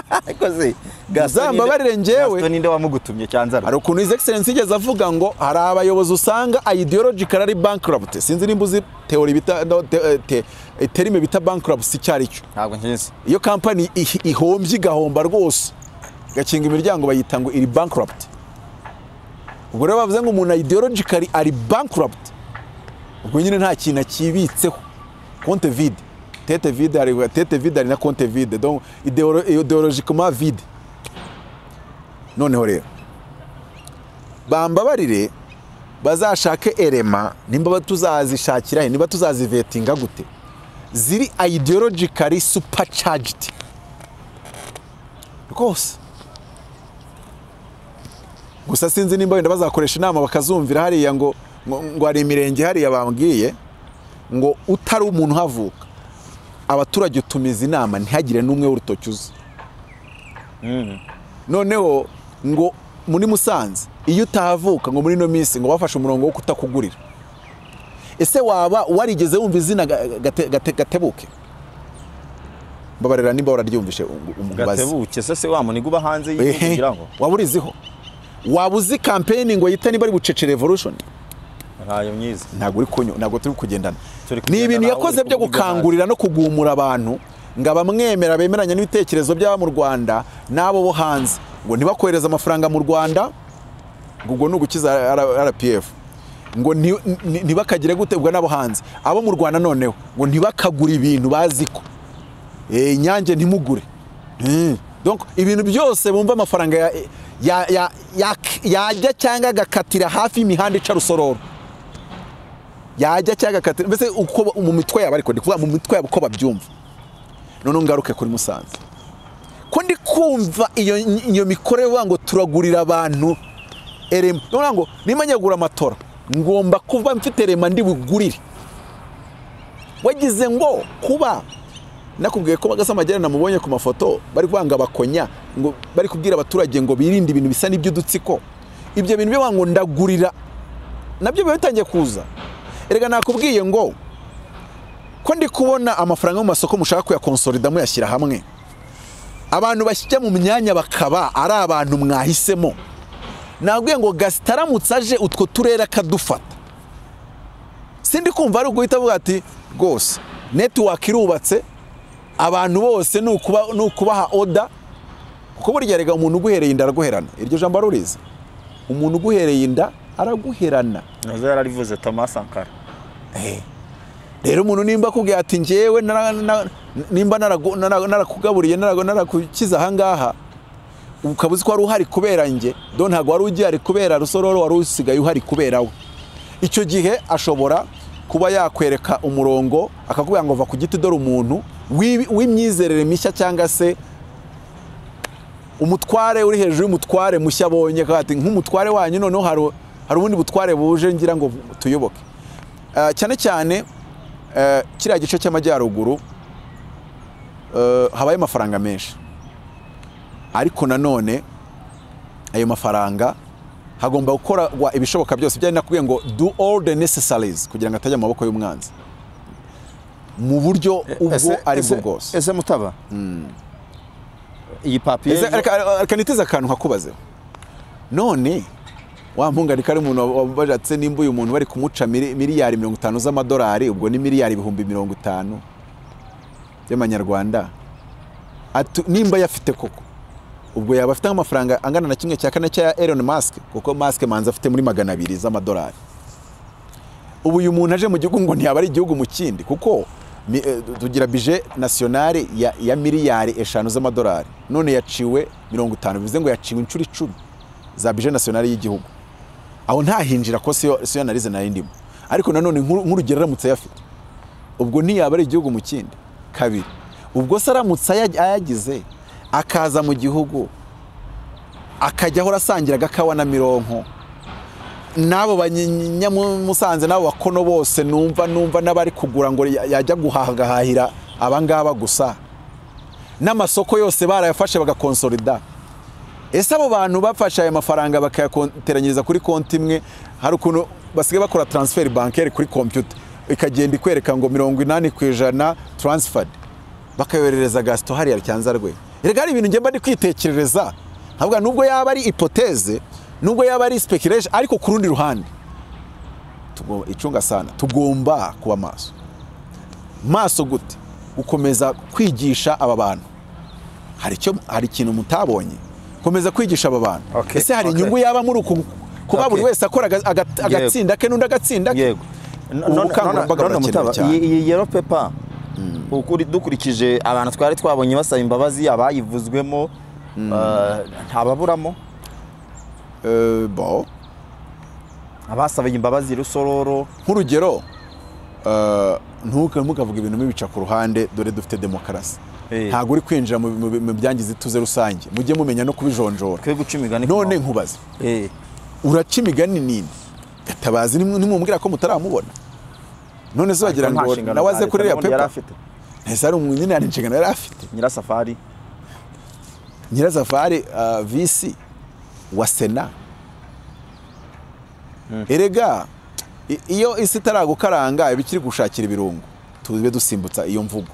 Uzambabarire ninde- njyewe. Gaston ninde wamugutumye cyanzara hari ukuntu his excellence yigeze avuga ngo hari abayobozi usanga ideological ari bankrupt. Sinzi nimba uzi teori bita eh, eh, terime bita bankrupt icyo ari cyo. Ntabwo nkizi iyo kampani ih- ihombye igahomba rwose igakinga imiryango bayita ngo iri bankrupt. Ubwo rero bavuze ngo umuntu ideologically ari bankrupt. Ubwo nyine nta kintu akibitseho. Konte vide. Tete vide hari tete vide hari na konte vide. Donc ideolo- ideologiquement vide. Noneho rero bambabarire bazashake erema nimba tuzazishakira niba tuzazivetinga gute. Ziri ideologically supercharged. Rwose gusa sinzi nimba wenda bazakoresha inama bakazumvira hariya ngo, ngo hari imirenge hariya bambwiye. Ngo utari umuntu uhavuka. Abaturage utumiza inama ntihagire n'umwe w'urutoki uzi. Noneho ngo muri musanze iyo utahavuka ngo muri ino minsi ngo bafashe umurongo wo kutakugurira. Ese waba warigeze wumva izina ga- gate- gate- gatebuke? Mbabarira nimba wararyumvishe gatebuke se se wa muniga uba hanze y'igihugu kugira ngo? Waba uriziho waba uzi kampeni ngo yita niba ari bucece revolution? Ntayo myiza. Ntabwo uri kunyo ntabwo turi kugendana. Ni ibintu yakoze byo gukangurira no kugumura abantu ngo abamwemera bemeranya n'ibitekerezo by'aba mu rwanda n'abo bo hanze. Ngo ntibakohereze amafaranga mu rwanda ngo ubwo ni ugukiza rpf ngo nti- nti- ntibakagire gute ubwo n'abo hanze. Abo mu rwanda noneho ngo ntibakagure ibintu bazi ko. Eh, inyange ntimugure. Mm. Donc, ibintu byose bumva amafaranga ya- ya- ya- ya- yajya cyangwa agakatira hafi y'imihanda ica rusororo. Yajya cyangwa agakatira mbese uko mu mitwe yabo ariko ndi kuvuga mu mitwe yabo uko babyumva. Noneho ngaruke kuri musanze. Ko ndi kumva iyo mikorere bavuga ngo turagurira abantu erema. Noneho ngo nimba nyagura amatora ngomba kuba mfite erema ndi bugurire wagize ngo kuba nakubwiye ko bagasa amajyane namubonye ku mafoto bari kwanga abakonya ngo bari kubwira abaturage ngo birinde ibintu bisa n'iby'udutsiko. Ibyo bintu bivuga ngo ndagurira na byo biba bitangiye kuza. Erega nakubwiye ngo ko ndi kubona amafaranga mu masoko mushaka kuyakonsolida muyashyira hamwe. Abantu bashyira mu myanya bakaba ari abantu mwahisemo. Nabwiye ngo gasita aramutse aje utwo turere akadufata. Sindi kumva ari uguhita avuga ati rwose netiwaka irubatse abantu bose ni ukubaha oda kuko burya rega umuntu uguhereye inda araguherana. Iryo jambo arurizi. Umuntu uguhereye inda araguherana. Nazo yararivuze Thomas Sankara. Rero umuntu nimba akubwiye ati ngewe nimba narakugaburiye narakukiza ahangaha ukaba uzi ko wari uhari kubera njye? Do ntabwo wari ugihari kubera rusororo wari usigaye uhari kubera we. Icyo gihe ashobora kuba yakwereka umurongo akakubwira ngo va ku giti dore umuntu w'i- w'imyizerere mishya cyangwa se umutware uri hejuru y'umutware mushya abonye nk'umutware wanyu noneho hari ubundi butware buje ngira ngo tuyoboke. Eh, cyane cyane eh, kiriya gice cy'amajyaruguru eh, habayo amafaranga menshi. Ariko nanone ayo mafaranga hagomba gukorwa ibishoboka byose. Byari nakubwiye ngo do all the necessaries kugira ngo atajya mu maboko y'umwanzi. Mu buryo ubwo ari bwo bwose. ese mutaba? Iyi papiye Ese reka nitize akantu nkakubaze. None wa mpungani kari umuntu wabajatse nimba uyu muntu bari kumuca mili- miliyari mirongo itanu z'amadolari ubwo ni miliyari ibihumbi mirongo itanu by'amanyarwanda Atu- nimba yafite koko. Ubwo yaba afite nk'amafaranga angana na kimwe cya kane cya Elon Musk kuko Musk manzi afite muri magana abiri z'amadolari. Ubu uyu muntu aje mu gihugu ngo ntiyaba ari igihugu mu kindi kuko eh, tugira bije nasiyonari ya miliyari eshanu z'amadolari. None yaciwe mirongo itanu bivuze ngo yaciwe inshuro icumi za bije nasiyonari y'igihugu. Aho ntahinjira ko siyo narize nari ndimo ariko nanone nk'uru- nk'urugero aramutse ayafite ubwo ntiyaba ari igihugu mu kindi? Kabiri. Ubwo se aramutse aya- ayagize akaza mu gihugu akajya ahora asangira agakawa na mironko. N'abo banyamusanze n'abo bakono bose numva numva n'abari kugura ngo ya- yajya guhahahira abangaba gusa. N'amasoko yose barayafashe bagakonsolida. Ese abo bantu bafashe aya mafaranga bakayateranyiriza kuri konti imwe hari ukuntu basigaye bakora transfer bancaire kuri computer. Ikagenda ikwereka ngo mirongo inani ku ijana transferred. Bakayoherereza gasito hariya cyanza rwe erega hari ibintu ngenda ndi kwitekerereza? Nkavuga nubwo yaba ari ipoteze nubwo yaba ari speculation ariko ku rundi ruhande. Icunga sana. Tugomba kuba maso. Maso gute? Gukomeza kwigisha aba bantu. Hari ikintu mutabonye? Komeza kwigisha aba bantu. Ese hari inyungu yaba muri uku kuba buri wese akora aga- aga- agatsinda ke n'undi agatsinda ke? Burakenewe cyane. iyi yero pepa ukuri dukurikije abantu twari twabonye basaba imbabazi abayivuzwemo eh, ntababuramo. Eh, bo. Abasabaye imbabazi rusororo. Nk'urugero eh, ntuke mukavuga ibintu mubica ku ruhande dore dufite demokarasi. Ntabwo uri kwinjira mu- byangiza ituze rusange. Mujye mumenya no kubijonjora. None nkubaze. Uraca imigani nini? Gatabazi nimumubwira ko mutaramubona. None se wagira ngo nawe aze kuri iriya pepa afite ntese ari umuntu nyine hari inshingano yari afite. Nyirasafari. Nyirazafari uh, visi wa sena. Erega i- iyo isi itaragukaranga iba ikiri gushakira ibirungo tube dusimbutsa iyo mvugo.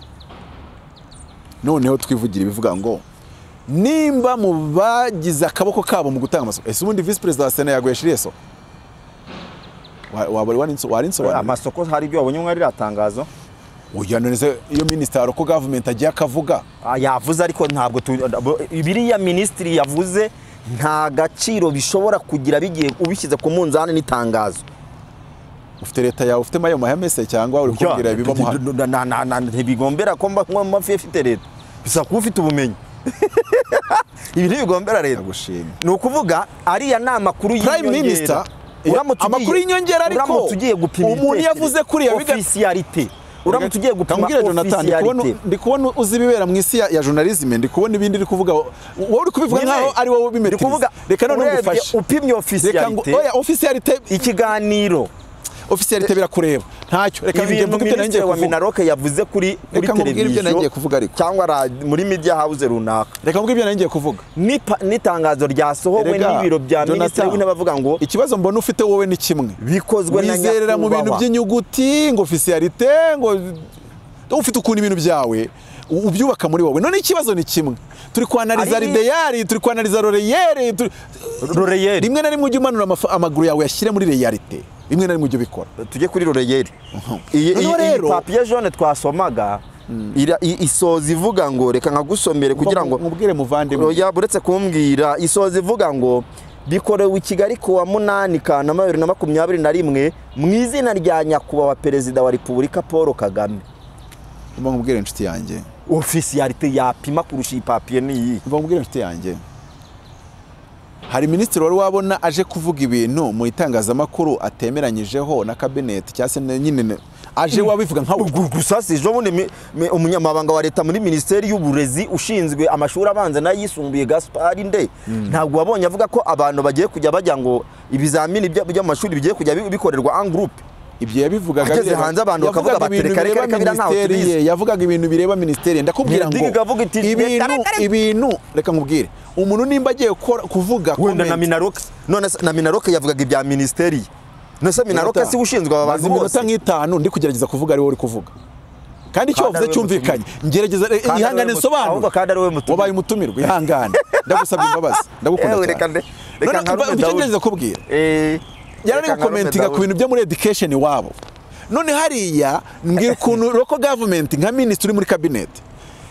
Noneho twivugira ibivuga ngo nimba mu bagize akaboko kabo mu gutanga amasoko. Ese ubundi visi perezida wa sena yaguheshiriye so warinsobanurira amasoko hari ibyo wabonye mwari iratangazo none se iyo minisitari uko gavumenti agiye akavuga? Ah, yavuze ariko ntabwo biriya minisitiri yavuze nta gaciro bishobora kugira bigiye ubishyize ku munzani n'itangazo. Ufite leta yawe ufitemo ayo mahame se cyangwa uri kubwira ibibamo hano Na- na- na- na- ntibigombera ko mba mba mfite leta. Bisaba kuba ufite ubumenyi. Ibi ntibigombera leta. Ni ukuvuga ariya ni amakuru Uramutse amakuru y'inyongera ariko umuntu yavuze kuriya ofisiyalite uramutse ugiye gupima Jonathan ndi kubona uzi ibibera mu isi ya, ya journalism ndi kubona ibindi uri kuvuga. Wowe uri kubivuga nkaho ari wowe ubimetiriza reka none ngufashe. upimye reka ngo ofisiyalite birakureba. Ntacyo. Reka mvuge ibyo wa kuvuga. Minaroke yavuze kuri kuri televiziyo kuvuga ariko. cyangwa muri media house runaka. Reka mvuge ibyo nagiye kuvuga. N'itangazo ryasohowe n'ibiro bya minisitiri w'intebe bavuga ngo ikibazo mbona ufite wowe ni kimwe. Bikozwe na wizerera mu bintu nyakubahwa. by'inyuguti ngo officialite ngo ufite ukuntu ibintu byawe ubyubaka muri wowe. None ikibazo ni kimwe. Turi kwanariza Ari- rideyari turi kwanariza roreyere turi- Roreyeri. rimwe na rimwe ujye umanura amaguru yawe yashyire muri reyarite rimwe na rimwe ujye ubikora. Tujye kuri roreyeri iyi Noneho iyi- papiye jone twasomaga i- isoza ivuga ngo reka nkagusomere kugira ngo mubwire muvandimwe. Oya buretse kumbwira isoza ivuga ngo bikorewe i kigali ku wa munani kanama bibiri na makumyabiri na rimwe mu izina rya nyakubahwa perezida wa repubulika paul kagame. Mba nkubwire inshuti yanjye. Ofisiyalite yapima kurusha iyi papiye niyi mba nkubwire inshuti yanjye. Hari minisitiri wari wabona aje kuvuga ibintu mu itangazamakuru atemeranyijeho na kabineti cyangwa se nyine ne- aje wabivuga nka Gu- gusa si ejo bundi umunyamabanga wa leta muri minisiteri y'uburezi ushinzwe amashuri abanza n'ayisumbuye gaspari nde? Ntabwo wabonye avuga ko abantu bagiye kujya bajya ngo ibizamini bya- by'amashuri bigiye kujya bi- bikorerwa en groupe? Ibyo yabivugaga Ageze hanze abantu bakavuga ibintu reka, reka, ntaho minisiteri tubizi. yavugaga ibintu bireba minisiteri. Ndakubwira ngo ibintu ibintu reka nkubwire. Umuntu nimba agiye kuvuga wenda na minaroke. None na minaroke yavugaga ibya minisiteri. Ye none se minaroke Minota- si we ushinzwe aba bantu bose. iminota nk'itanu ndi kugerageza kuvuga ari wowe uri kuvuga. Kandi icyo wavuze cyumvikanye. Ngerageza eh, ihangane nsobanura wabaye umutumirwa ihangane. Ndagusabye imbabazi. Ndagukunda cyane. None icyo ngerageza kubwira? Yari ari reka nkarume gukomentinga ku bintu byo muri education iwabo. None hariya mbwira ukuntu local government nka minisitiri uri muri cabinet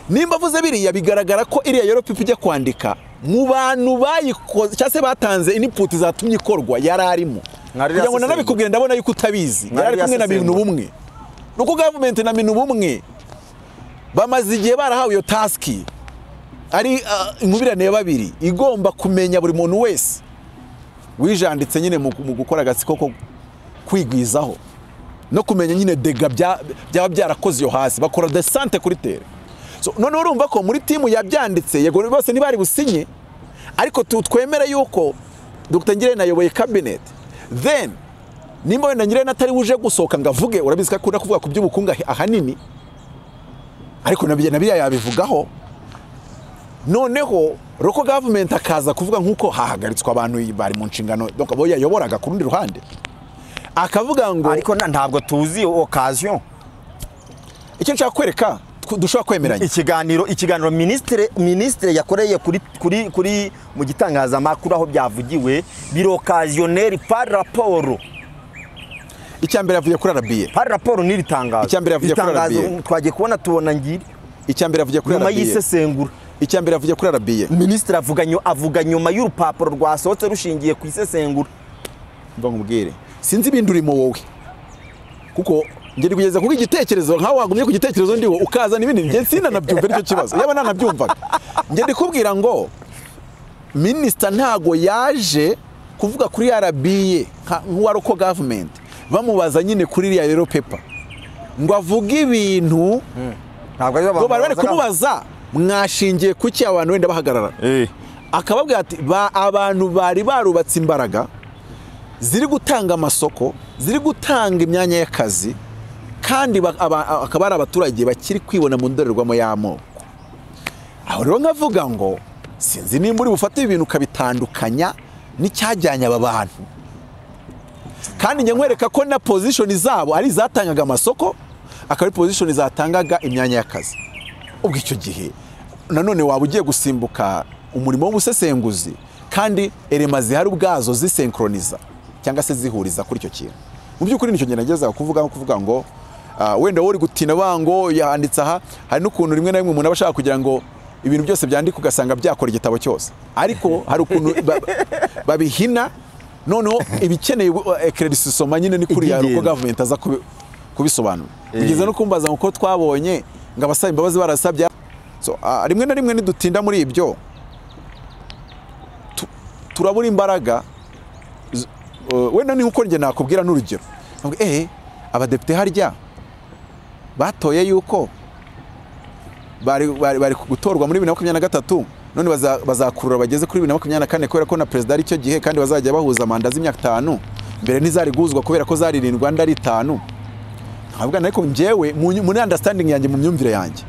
nimba avuze biriya bigaragara ko iriya yorope ijya kwandika mu bantu bayikoze cyangwa se batanze input zatumye ikorwa yari arimo. Kugira ngo nanabikubwire ndabona yuko utabizi. Yari ari kumwe na bintu bumwe. Nuko gavumenti na bintu bumwe bamaze igihe barahawe iyo tasiki ari uh, inkubirane ya babiri igomba kumenya buri muntu wese. Wijanditse nyine mu gukora agatsiko ko kwigwizaho. No kumenya nyine dega bya- byaba byarakoze iyo hasi. Bakora desante kuri tere noneho urumva ko muri timu yabyanditse yego bose ntibari businye ariko twemere yuko Dr. Ngirente ayoboye cabinet. Then nimba wenda Ngirente atari buje gusohoka ngo avuge urabizi ko akunda kuvuga ku by'ubukungu ahanini ariko na biriya yabivugaho. Noneho roko gavumenti akaza kuvuga nk'uko hahagaritswe abantu bari mu nshingano abo yayoboraga ku rundi ruhande. Akavuga ngo ariko ntabwo tuzi occasion. Icyo nshaka kwereka dushobora kwemeranya. Ikiganiro ikiganiro ministre ministre yakoreye kuri kuri kuri mu gitangazamakuru aho byavugiwe birokazioneri par rapport. Icya mbere yavuye kuri arabiye par rapport n'iri tangazo. Icya mbere yavuye kuri RBA. twagiye kubona tubona ngiri. Icya mbere yavuye kuri nyuma arabiye y'isesengura. Icya mbere yavuye kuri arabiye ministre avuga nyuma y'urupapuro rwasohotse rushingiye ku isesengura. Mva nkubwire. Sinzi ibindi urimo wowe. Kuko ngeri kugeza kuko igitekerezo nkaho wagumye ku gitekerezo ndiho ukazana ibindi njye sinanabyumva ni cyo kibazo. Yaba nanabyumvaga. Ngeri kubwira ngo minisita ntago yaje kuvuga kuri arabiye nk'uwa roko gavumenti bamubaza nyine kuri iriya rero pepa ngo avuge ibintu ari ngo bari bari kumubaza. Mwashingiye ku ki abantu wenda bahagarara. Eh. Akababwira ati ba abantu bari barubatse imbaraga ziri gutanga amasoko ziri gutanga imyanya y'akazi kandi ba- aba- akaba ari abaturage bakiri kwibona mu ndorerwamo y'amoko. Aho rero nkavuga ngo sinzi nimba uri bufate ibintu ukabitandukanya n'icyajyanye aba bantu. Kandi njye nkwereka ko na pozishoni zabo ari izatangaga amasoko akaba ari pozishoni zatangaga imyanya y'akazi. Ubwo icyo gihe nanone waba ugiye gusimbuka umurimo w'ubusesenguzi kandi erema zihari ubwazo zisenkroniza cyangwa se zihuriza kuri icyo kintu. Mu by'ukuri ni cyo ngenda ngezaho kuvuga kuvuga ngo ah, wenda wowe uri gutina bango yanditse aha hari n'ukuntu rimwe na rimwe umuntu aba ashaka kugira ngo ibintu byose byandika ugasanga byakora igitabo cyose. Ariko hari ukuntu ba- babihina noneho ibikeneye ekeredisi soma nyine ni kuriya uko Iby'ingenzi. gavumenti aza kubi- kubisobanura. Bigeze no kumbaza ngo ko twabonye? Ngo abasaba imbabazi barasabye. Rimwe na rimwe nidutinda muri ibyo tu- turabura imbaraga uh, wenda ni nk'uko njye nakubwira n'urugero. Nkavuga, eh abadepite harya? Batoye yuko bari, gutorwa muri bibiri na makumyabiri na gatatu none baza- bazakurura bageze kuri bibiri na makumyabiri na kane kubera ko na perezida ari icyo gihe kandi bazajya bahuza manda z'imyaka itanu mbere ntizari guhuzwa kubera ko zari irindwi andi ari itanu. Nkavuga ariko njyewe muri understanding yanjye mu myumvire yanjye.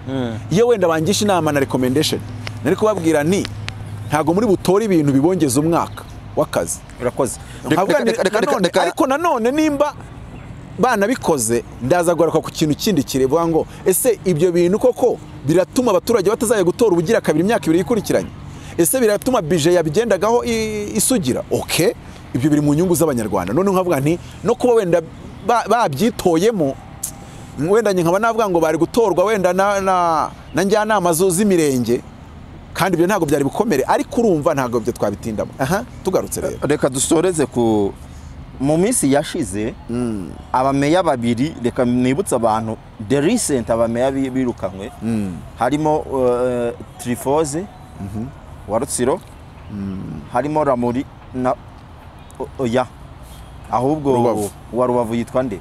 Iyo wenda bangisha inama na recommendation nari kubabwira ni ntabwo muri butore ibintu bibongeza umwaka w'akazi. Urakoze. Ariko nanone nimba banabikoze ndaza kugaruka ku kintu kindi kirevuga ngo ese ibyo bintu koko biratuma abaturage batazajya gutora ubugira kabiri imyaka ibiri ikurikiranye? Ese biratuma bije yabigendagaho isugira? Ok ibyo biri mu nyungu z'abanyarwanda. None nkavuga nti no kuba wenda ba- babyitoyemo wenda nkaba navuga ngo bari gutorwa wenda na, na, na njyanama z'imirenge kandi ibyo ntabwo byari bukomere ariko urumva ntabwo ibyo twabitindamo. Aha tugarutse rero. Reka dusoreze ku mu minsi yashize abameya babiri reka nibutse abantu the recent abameya bi- birukanywe harimo uh, trifoze wa rutsiro harimo ramuri na oya ahubwo wa rubavu yitwa nde?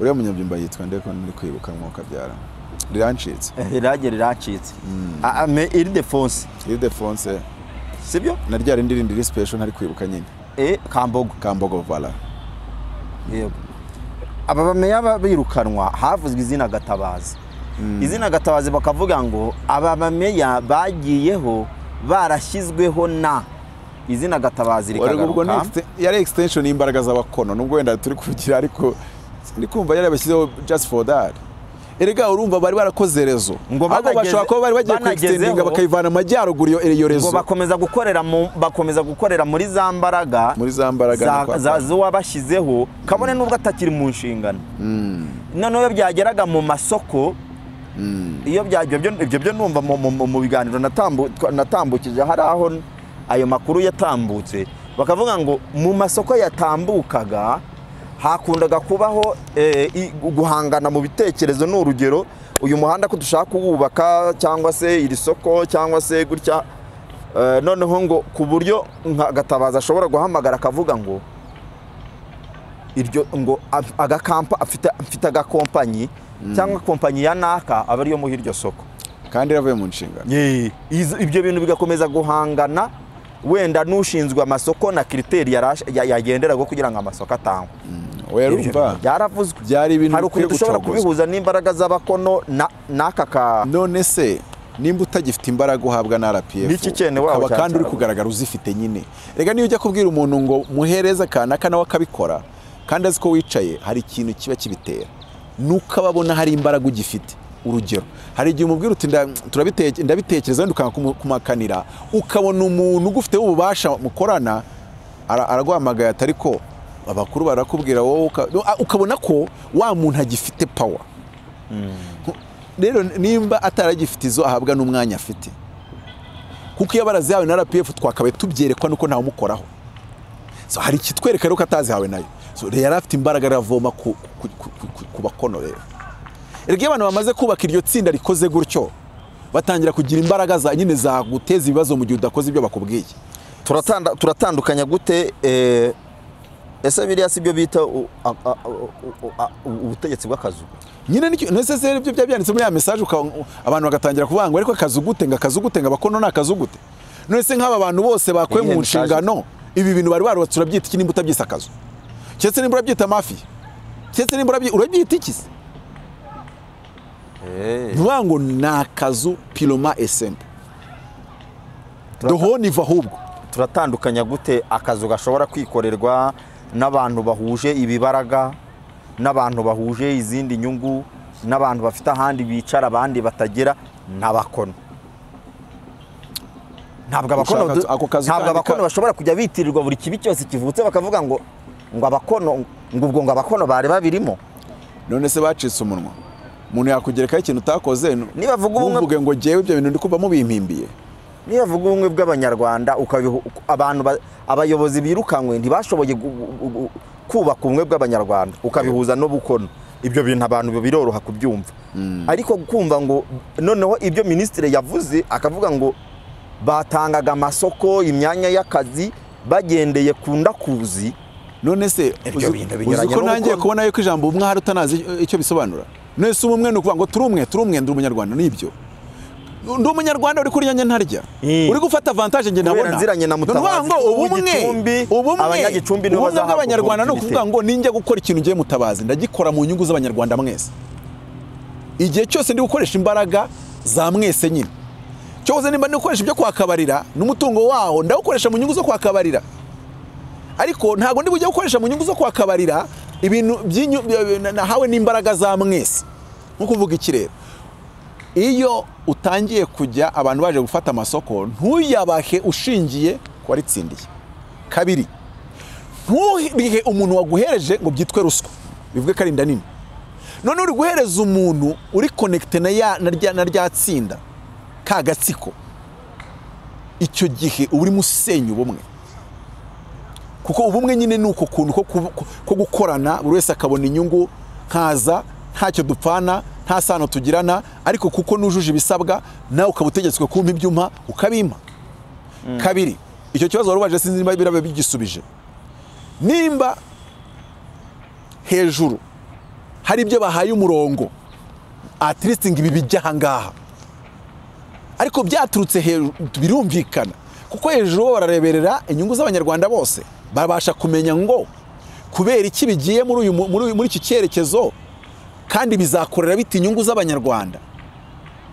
Uriya munyabyumba yitwa ndeko muri kwibuka mwuka byara rirancitse. Irage riracitse Ah, ah, me iri defonse iri defonse sibyo? Na rya rindi rindi special ntari kwibuka nyine. E kambogo. Kambogo vala. Yego. Aba bameya ba- birukanwa havuzwe izina gatabazi. Izina gatabazi bakavuga ngo aba bameya bagiyeho barashyizweho na. Izina gatabazi rikagaruka. Yari extension y'imbaraga z'abakono. Nubwo wenda turi kugira ariko ndi kumva yari yabashyizeho just for that. Erega urumva bari barakoze rezo. Ngo ahubwo bashobora kuba bari bagiye kuextendinga bakayivana amajyaruguru iyo- iyo rezo. Bakomeza gukorera mu bakomeza gukorera muri za mbaraga muri za mbaraga za- z'uwabashyizeho kabone n'ubwo atakiri mu nshingano. Noneho iyo byageraga mu masoko iyo bya ibyo byo numva mu- biganiro natambukije hari aho ayo makuru yatambutse. Bakavuga ngo mu masoko yatambukaga hakundaga kubaho eh, guhangana mu bitekerezo ni urugero uyu muhanda ko dushaka kuwubaka cyangwa se iri soko cyangwa se gutya eh, noneho ngo ku buryo nka gatabaza ashobora guhamagara akavuga ngo iryo ngo agakampa afite agakompanyi cyangwa kompanyi ya naka aba ariyo muha iryo soko. Kandi yaravuye mu nshingano. Ibyo bintu bigakomeza guhangana wenda n'ushinzwe amasoko na kiriteri yagenderaho kugira ngo amasoko atangwe. Byaravuzwe byari ibintu hari ukuntu dushobora kubihuza n'imbaraga z'abakono na- n'aka ka none se nimba utagifite imbaraga uhabwa na RPF ukaba kandi uri kugaragara uzifite nyine? Rega niyo ujya kubwira umuntu ngo muhereze akanaka nawe akabikora. Kandi azi ko wicaye hari ikintu kiba kibitera. Nuko aba abona hari imbaraga ugifite. Urugero. Hari igihe umubwira uti "Nda- turabiteke- ndabitekereza wenda kumakanira. Ukabona umuntu ugufiteho ububasha mukorana ara- araguhamagaye ati ariko abakuru barakubwira wowe uka- ukabona ko wa muntu agifite pawa rero nimba ataragifite izo ahabwa n'umwanya afite. Kuko iyo barazihawe na RPF twakabaye tubyerekwa nuko ntawumukoraho so, hari ikitwereka rero ko atazihawe na yo. Yari afite imbaraga aravoma ku bakono rero. Erega iyo abantu bamaze kubaka iryo tsinda rikoze gutyo batangira kugira imbaraga za nyine za guteza ibibazo mu gihe udakoze ibyo bakubwiye. Turatanda- turatandukanya gute eh, ese biriya si byo bita ubutegetsi bw'akazu? Nyine ni cyo nese se ibyo byaba byanditse muri ya message uka- abantu bagatangira kuvuga ngo ariko akazu gute ngo akazu gute ngo abakono ni akazu gute? None se nk'aba bantu bose bakuwe Iyihe mu nshingano ibi bintu bari barubatse urabyita iki nimba utabyise akazu? Keretse nimba urabyita mafiya keretse nimba urabyi- urabyita iki se? Ni ukuvuga ngo ni akazu piroma esempe doho niva ahubwo turatandukanya gute akazu gashobora kwikorerwa n'abantu bahuje ibibaraga n'abantu bahuje izindi nyungu n'abantu bafite ahandi bicara abandi batagera? N'abakono. Ntabwo abakono bashobora kujya bitirirwa buri kibi cyose kivutse bakavuga ngo ngo abakono ngo ubwo ngo abakono bari babirimo. None se bacitse umunwa? Umuntu yakugerekaho ikintu utakoze ntuvuge ngo jyewe ibyo bintu ndi kumva mubimpimbiye. Niyo bavuga ubumwe bw'abanyarwanda abantu ba- abayobozi birukanywe ntibashoboye kubaka ubumwe bw'abanyarwanda. Ukabihuza n'ubukono. Ibyo bintu abantu biroroha kubyumva. Ariko kumva ngo noneho ibyo minisitiri yavuze akavuga ngo batangaga amasoko imyanya y'akazi bagendeye ku ndakuzi. None se uzi- ko nangiye kubona yuko ijambo ubumwe hari utanazi icyo bisobanura? None se ubumwe ni ukuvuga ngo turi umwe turi umwe ndi umunyarwanda ni byo? Ndi umunyarwanda uri kurya ntarya? Uri gufata avantage njye ntabona nziranye na Mutabazi. ngo ubumwe ubumwe ubumwe bw'abanyarwanda ni ukuvuga ngo ninjya gukora ikintu ngiye mutabazi ndagikora mu nyungu z'abanyarwanda mwese. Igihe cyose ndi gukoresha imbaraga za mwese nyine. Cyoze nimba ndi gukoresha ibyo kwakabarira n'umutungo wawo ndawukoresha mu nyungu zo kwakabarira. Ariko ntabwo ndi bujye gukoresha mu nyungu zo kwakabarira ibintu nahawe n'imbaraga za mwese nko kuvuga iki rero? Iyo utangiye kujya abantu baje gufata amasoko ntuyabahe ushingiye ku waritsindiye. Kabiri ntubihe umuntu waguhereje ngo byitwe ruswa. Bivuge ko ari inda nini none uri guhereza umuntu uri konekite na rya tsinda ka gatsiko icyo gihe uba urimo usenya ubumwe kuko ubumwe nyine ni uko kuntu ko gukorana buri wese akabona inyungu nkaza ntacyo dupfana nta sano tugirana ariko kuko nujuje ibisabwa nawe ukaba utegetswe kumpa ibyo umpa ukabimpa kabiri icyo kibazo wari ubaje sinzi niba biraba bigisubije. Nimba hejuru hari ibyo bahaye umurongo at least ngo ibi bijya aha ngaha. Ariko byaturutse hejuru birumvikana. Kuko hejuru bo barareberera inyungu z'abanyarwanda bose. Babasha kumenya ngo kubera iki bigiye muri iki cyerekezo kandi bizakorera bita inyungu z'abanyarwanda?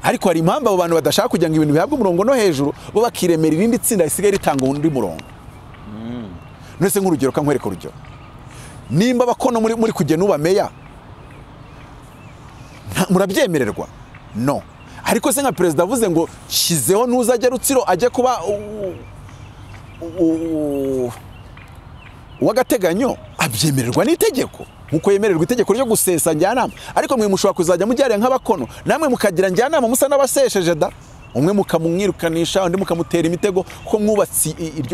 Ariko hari impamvu abo bantu badashaka kugira ngo ibintu bihabwe umurongo no hejuru bo bakiremera irindi tsinda risigaye ritanga undi murongo. Nese nk'urugero kankwereka urugero. Nimba abakono muri, muri kugena uba meya murabyemererwa? No. Ariko se nka perezida avuze ngo shyizeho n'uzajya rutsiro ajye kuba uw'agateganyo abyemererwa n'itegeko. Nkuko yemererwa itegeko ryo gusesa njyanama. Ariko mwe mushobora kuzajya mujyariye nk'abakono. Namwe mukagira njyanama musa n'abasesheje da? Umwe mukamumwirukanisha undi mukamutera imitego kuko mwubatse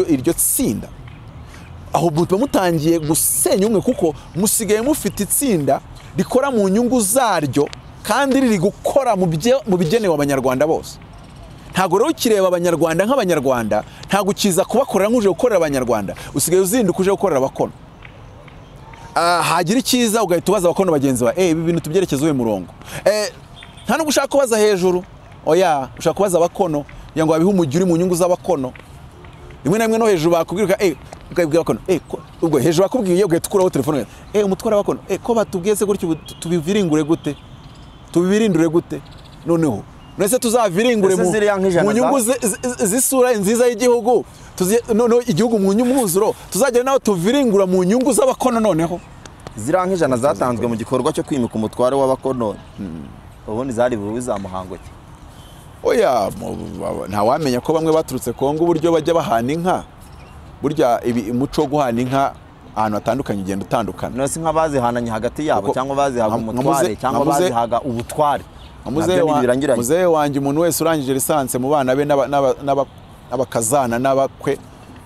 iryo, tsinda. Aho muba mutangiye gusenya umwe kuko musigaye mufite itsinda rikora mu nyungu zaryo kandi riri gukora mu bigenewe abanyarwanda bose. Ntabwo rero ukireba abanyarwanda nk'abanyarwanda. Ntabwo ukiza kubakorera nk'uje gukorera abanyarwanda. Usigaye uzinduka uje gukorera abakono. Ah, hagira icyiza ugahita ubaza abakono bagenzi bawe "Eh, ibi bintu tubyerekeze uwe murongo. Eh, nta nubwo ushaka kubaza hejuru. Oya ushaka kubaza abakono. Kugira ngo babihe umujyi uri mu nyungu z'abakono. Rimwe na rimwe no hejuru bakubwira ukabibwira abakono eh ko- ubwo hejuru bakubwiye ugahita ukuraho telefone ugahita, eh umutware w'abakono ko batubwiye se gutyo tubiviringure gute? Tubirindure gute? Noneho. Nese tuzaviringure mu nyungu z'isura nziza y'igihugu. Noneho igihugu mu nyumwuzuro tuzagera naho tuviringura mu nyungu z'abakono noneho. Ziriya nk'ijana zatanzwe mu gikorwa cyo kwimika umutware w'abakono. Ubundi zari bubi za muhango ki? Oya ntawamenya ko bamwe baturutse kongo uburyo bajya bahana inka. Burya umuco wo guhana inka ahantu hatandukanye ugenda utandukana. Se nk'abazihananye hagati yabo cyangwa bazihaga nka- nka umutware cyangwa nka bazihaga ubutware. Muzehe wanjye umuntu wese urangije lisansi mu bana be n'aba- n'aba- n'aba- n'abakazana n'abakwe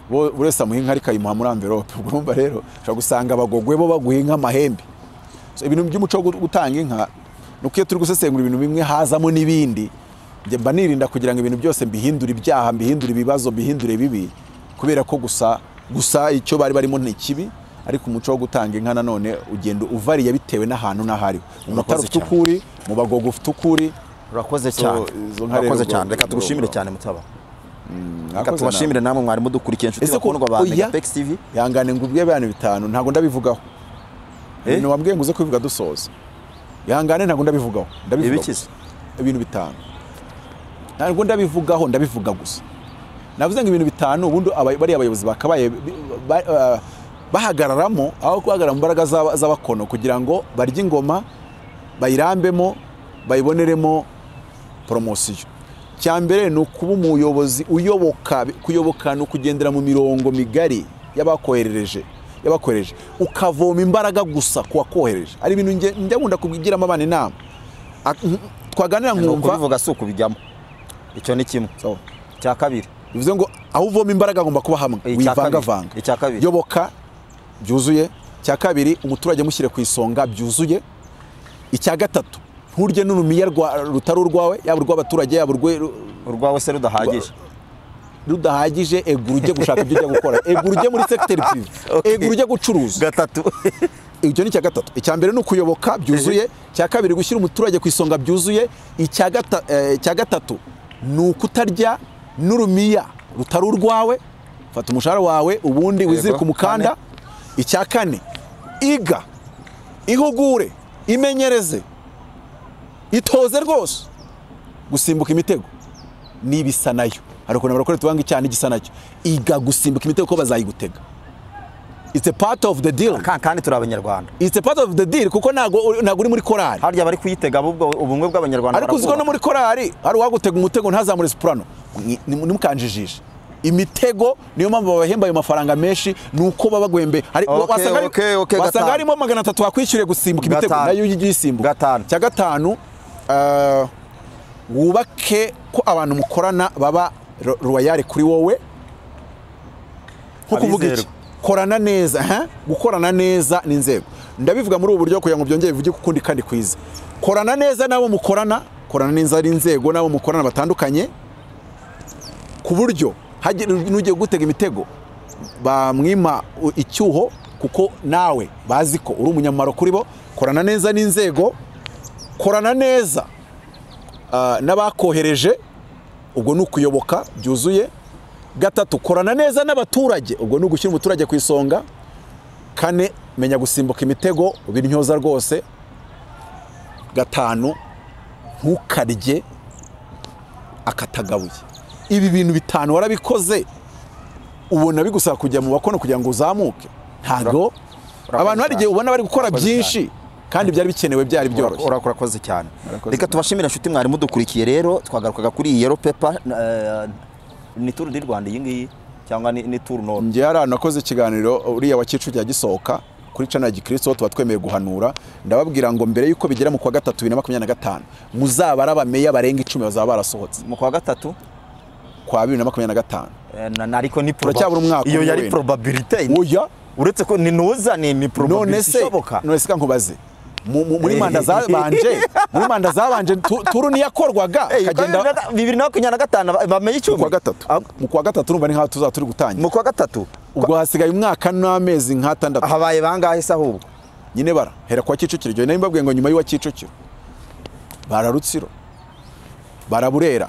buri wese amuha inka ariko ayimuha muri amverope ubwo urumva rero ushobora gusanga abagogwe bo baguha inka amahembe. So, ibintu by'umuco wo gu- gutanga inka ni uko iyo turi gusesengura ibintu bimwe hazamo n'ibindi. Mba nirinda kugira ngo ibintu byose mbihindure ibyaha mbihindure ibibazo mbihindure bibi kubera ko gusa gusa icyo bari barimo ni kibi ariko umuco wo gutanga inka nanone ugenda uvariye bitewe n'ahantu n'ahari. Mu mutara ufite ukuri mu bagogo ufite ukuri. Urakoze cyane. urakoze cyane. Reka tugushimire cyane mutaba. Reka Mwakoze tubashimire namwe mwari mudukurikiye inshuti bakundwa ba. Megapex TV ihangane ngo ubwe bana bitanu ntabwo ndabivugaho. Eh? ibintu wambwiye ngo uze kubivuga dusoza ihangane ntabwo ndabivugaho. Ndabivuga Ibiki gusa. ibintu bitanu. Ntabwo ndabivugaho ndabivuga gusa. Navuze ngo ibintu bitanu ubundi bariya abayobozi bakabaye bahagararamo aho guhagarara mu mbaraga z'aba- z'abakono kugira ngo barye ingoma bayirambemo bayiboneremo poromosiyo cya mbere ni ukuba umuyobozi uyoboka kuyoboka ni ukugendera mu mirongo migari y'abakoherereje y'abakohereje. Ukavoma imbaraga gusa ku wakohereje ari ibintu njya nkunda kubigiramo abana inama. Twaganira ni nkumva ukubivuga si ukubijyamo. Icyo ni kimwe. Cya kabiri. Bivuze ngo aho uvoma imbaraga agomba kuba hamwe wivangavanga. Yoboka byuzuye. Icya kabiri umuturage mushyire ku isonga byuzuye. Icya gatatu nturye n'urumiya rutari urwawe yaba urw'abaturage yaba urwawe se rudahagije? Rudahagije egura ujye gushaka ibyo ujya gukora. Egura ujye muri segiteri pirive egura ujye gucuruza. Gatatu. Icyo ni icya gatatu. Icya mbere ni ukuyoboka byuzuye. Icya kabiri gushyira umuturage ku isonga byuzuye. Icya eh, icya gatatu ni ukutarya n'urumiya rutari urwawe. Fata umushahara wawe ubundi wizirike umukanda icya kane iga ihugure imenyereze. Itoze rwose. Gusimbuka imitego n'ibisa na yo. Hari ukuntu barakora tubanga icyaha n'igisa na cyo. Iga gusimbuka imitego ko bazayigutega. It's a part of the deal. Ka- kandi turi abanyarwanda. It's a part of the deal kuko ntago ntago uri muri korari harya bari kuyitega ahubwo ubumwe bw'abanyarwanda ariko uziko no muri korari hari uwagutega umutego ntazamure soprano. Ni- ni- ntimukanjijishe imitego niyo mpamvu babahemba ayo mafaranga menshi ni uko baba Okay, wasanga harimo magana atatu wakwishyuriye gusimbuka imitego. Nayo ujye uyisimbuka Gatanu. cya gatanu eh, wubake ko abantu mukorana baba royale kuri wowe. Nko kuvuga iki? Korana neza ha? gukorana neza n'inzego ndabivuga muri ubu buryo kugira ngo byongere bivuge kukundi kandi kwiza korana neza n'abo mukorana korana neza n'inzego n'abo mukorana batandukanye ku buryo n'ugiye gutega imitego. Bamwima icyuho kuko nawe bazi ko uri umunyamaro kuri bo. Korana neza n'inzego korana neza ah, n'abakohereje. Ubwo ni ukuyoboka byuzuye. Gatatu korana neza n'abaturage. Ubwo ni ugushyira umuturage ku isonga. Kane menya gusimbuka imitego ubintyoza rwose. Gatanu ntukarye akatagabuye. Ibi bintu bitanu warabikoze ubona bigusaba kujya mu bakono kugira ngo uzamuke. Ntabwo. Abantu hari igihe ubona bari gukora byinshi kandi byari bikenewe byari byoroshye. Ura- urakoze cyane. Reka tubashimire inshuti mwari mudukurikiye rero twagarukaga kuri iyi yero pepa ni turu di rwanda iyi ngiyi cyangwa ni turu noro njye hari ahantu nakoze ikiganiro uriya wa Kicukiro gisohoka kuri channel ya gikristo tuba twemeye guhanura. Ndababwira ngo mbere y'uko bigera mu kwa gatatu bibiri na makumyabiri na gatanu muzabara abameya barenga icumi bazaba barasohotse. Mu kwa gatatu? Kwa bibiri na makumyabiri na gatanu. Eh, ariko ni Turacyabura umwaka iyo yari wenda. probability oya. Uretse ko ni nuza ni se ishoboka. none se kankubaze mu- mu- muri manda zabanje muri manda zabanje tu- turu niyakorwaga Eh, akagenda bibiri na makumyabiri na gatanu bamenye icumi? Kwa gatatu. Ah, mu kwa gatatu urumva ni nk'aho tuzaba turi gutangira. Mu kwa gatatu? Ubwo hasigaye umwaka n'amezi nk'atandatu habaye bangahe se ahubwo? Nyine bara hera kwa kicukiro. Igihe nari mbabwiye ngo nyuma y'uwa kicukiro bararutsiro baraburera.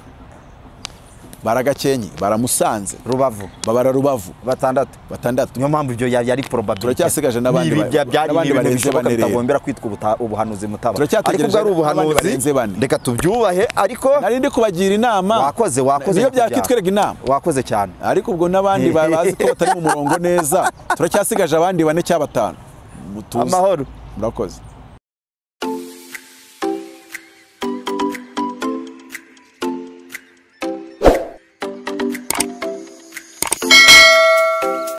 Baragakenke baramusanze rubavu babara rubavu. Batandatu. Batandatu. Niyo mpamvu ibyo yari probability. Turacyasigaje n'abandi n'abandi barenze bane rero. bitagombera kwitwa ubuhanuzi mutaba. Ariko ubwo ari n'abandi ubuhanuzi reka tubyubahe ariko nari ndi kubagira inama. Wakoze wakoze niyo byakitwereka inama. Wakoze cyane. Ariko ubwo n'abandi ba- bazi ko batari mu murongo neza. Turacyasigaje abandi bane cyangwa batanu. Mutuze. Amahoro. Murakoze.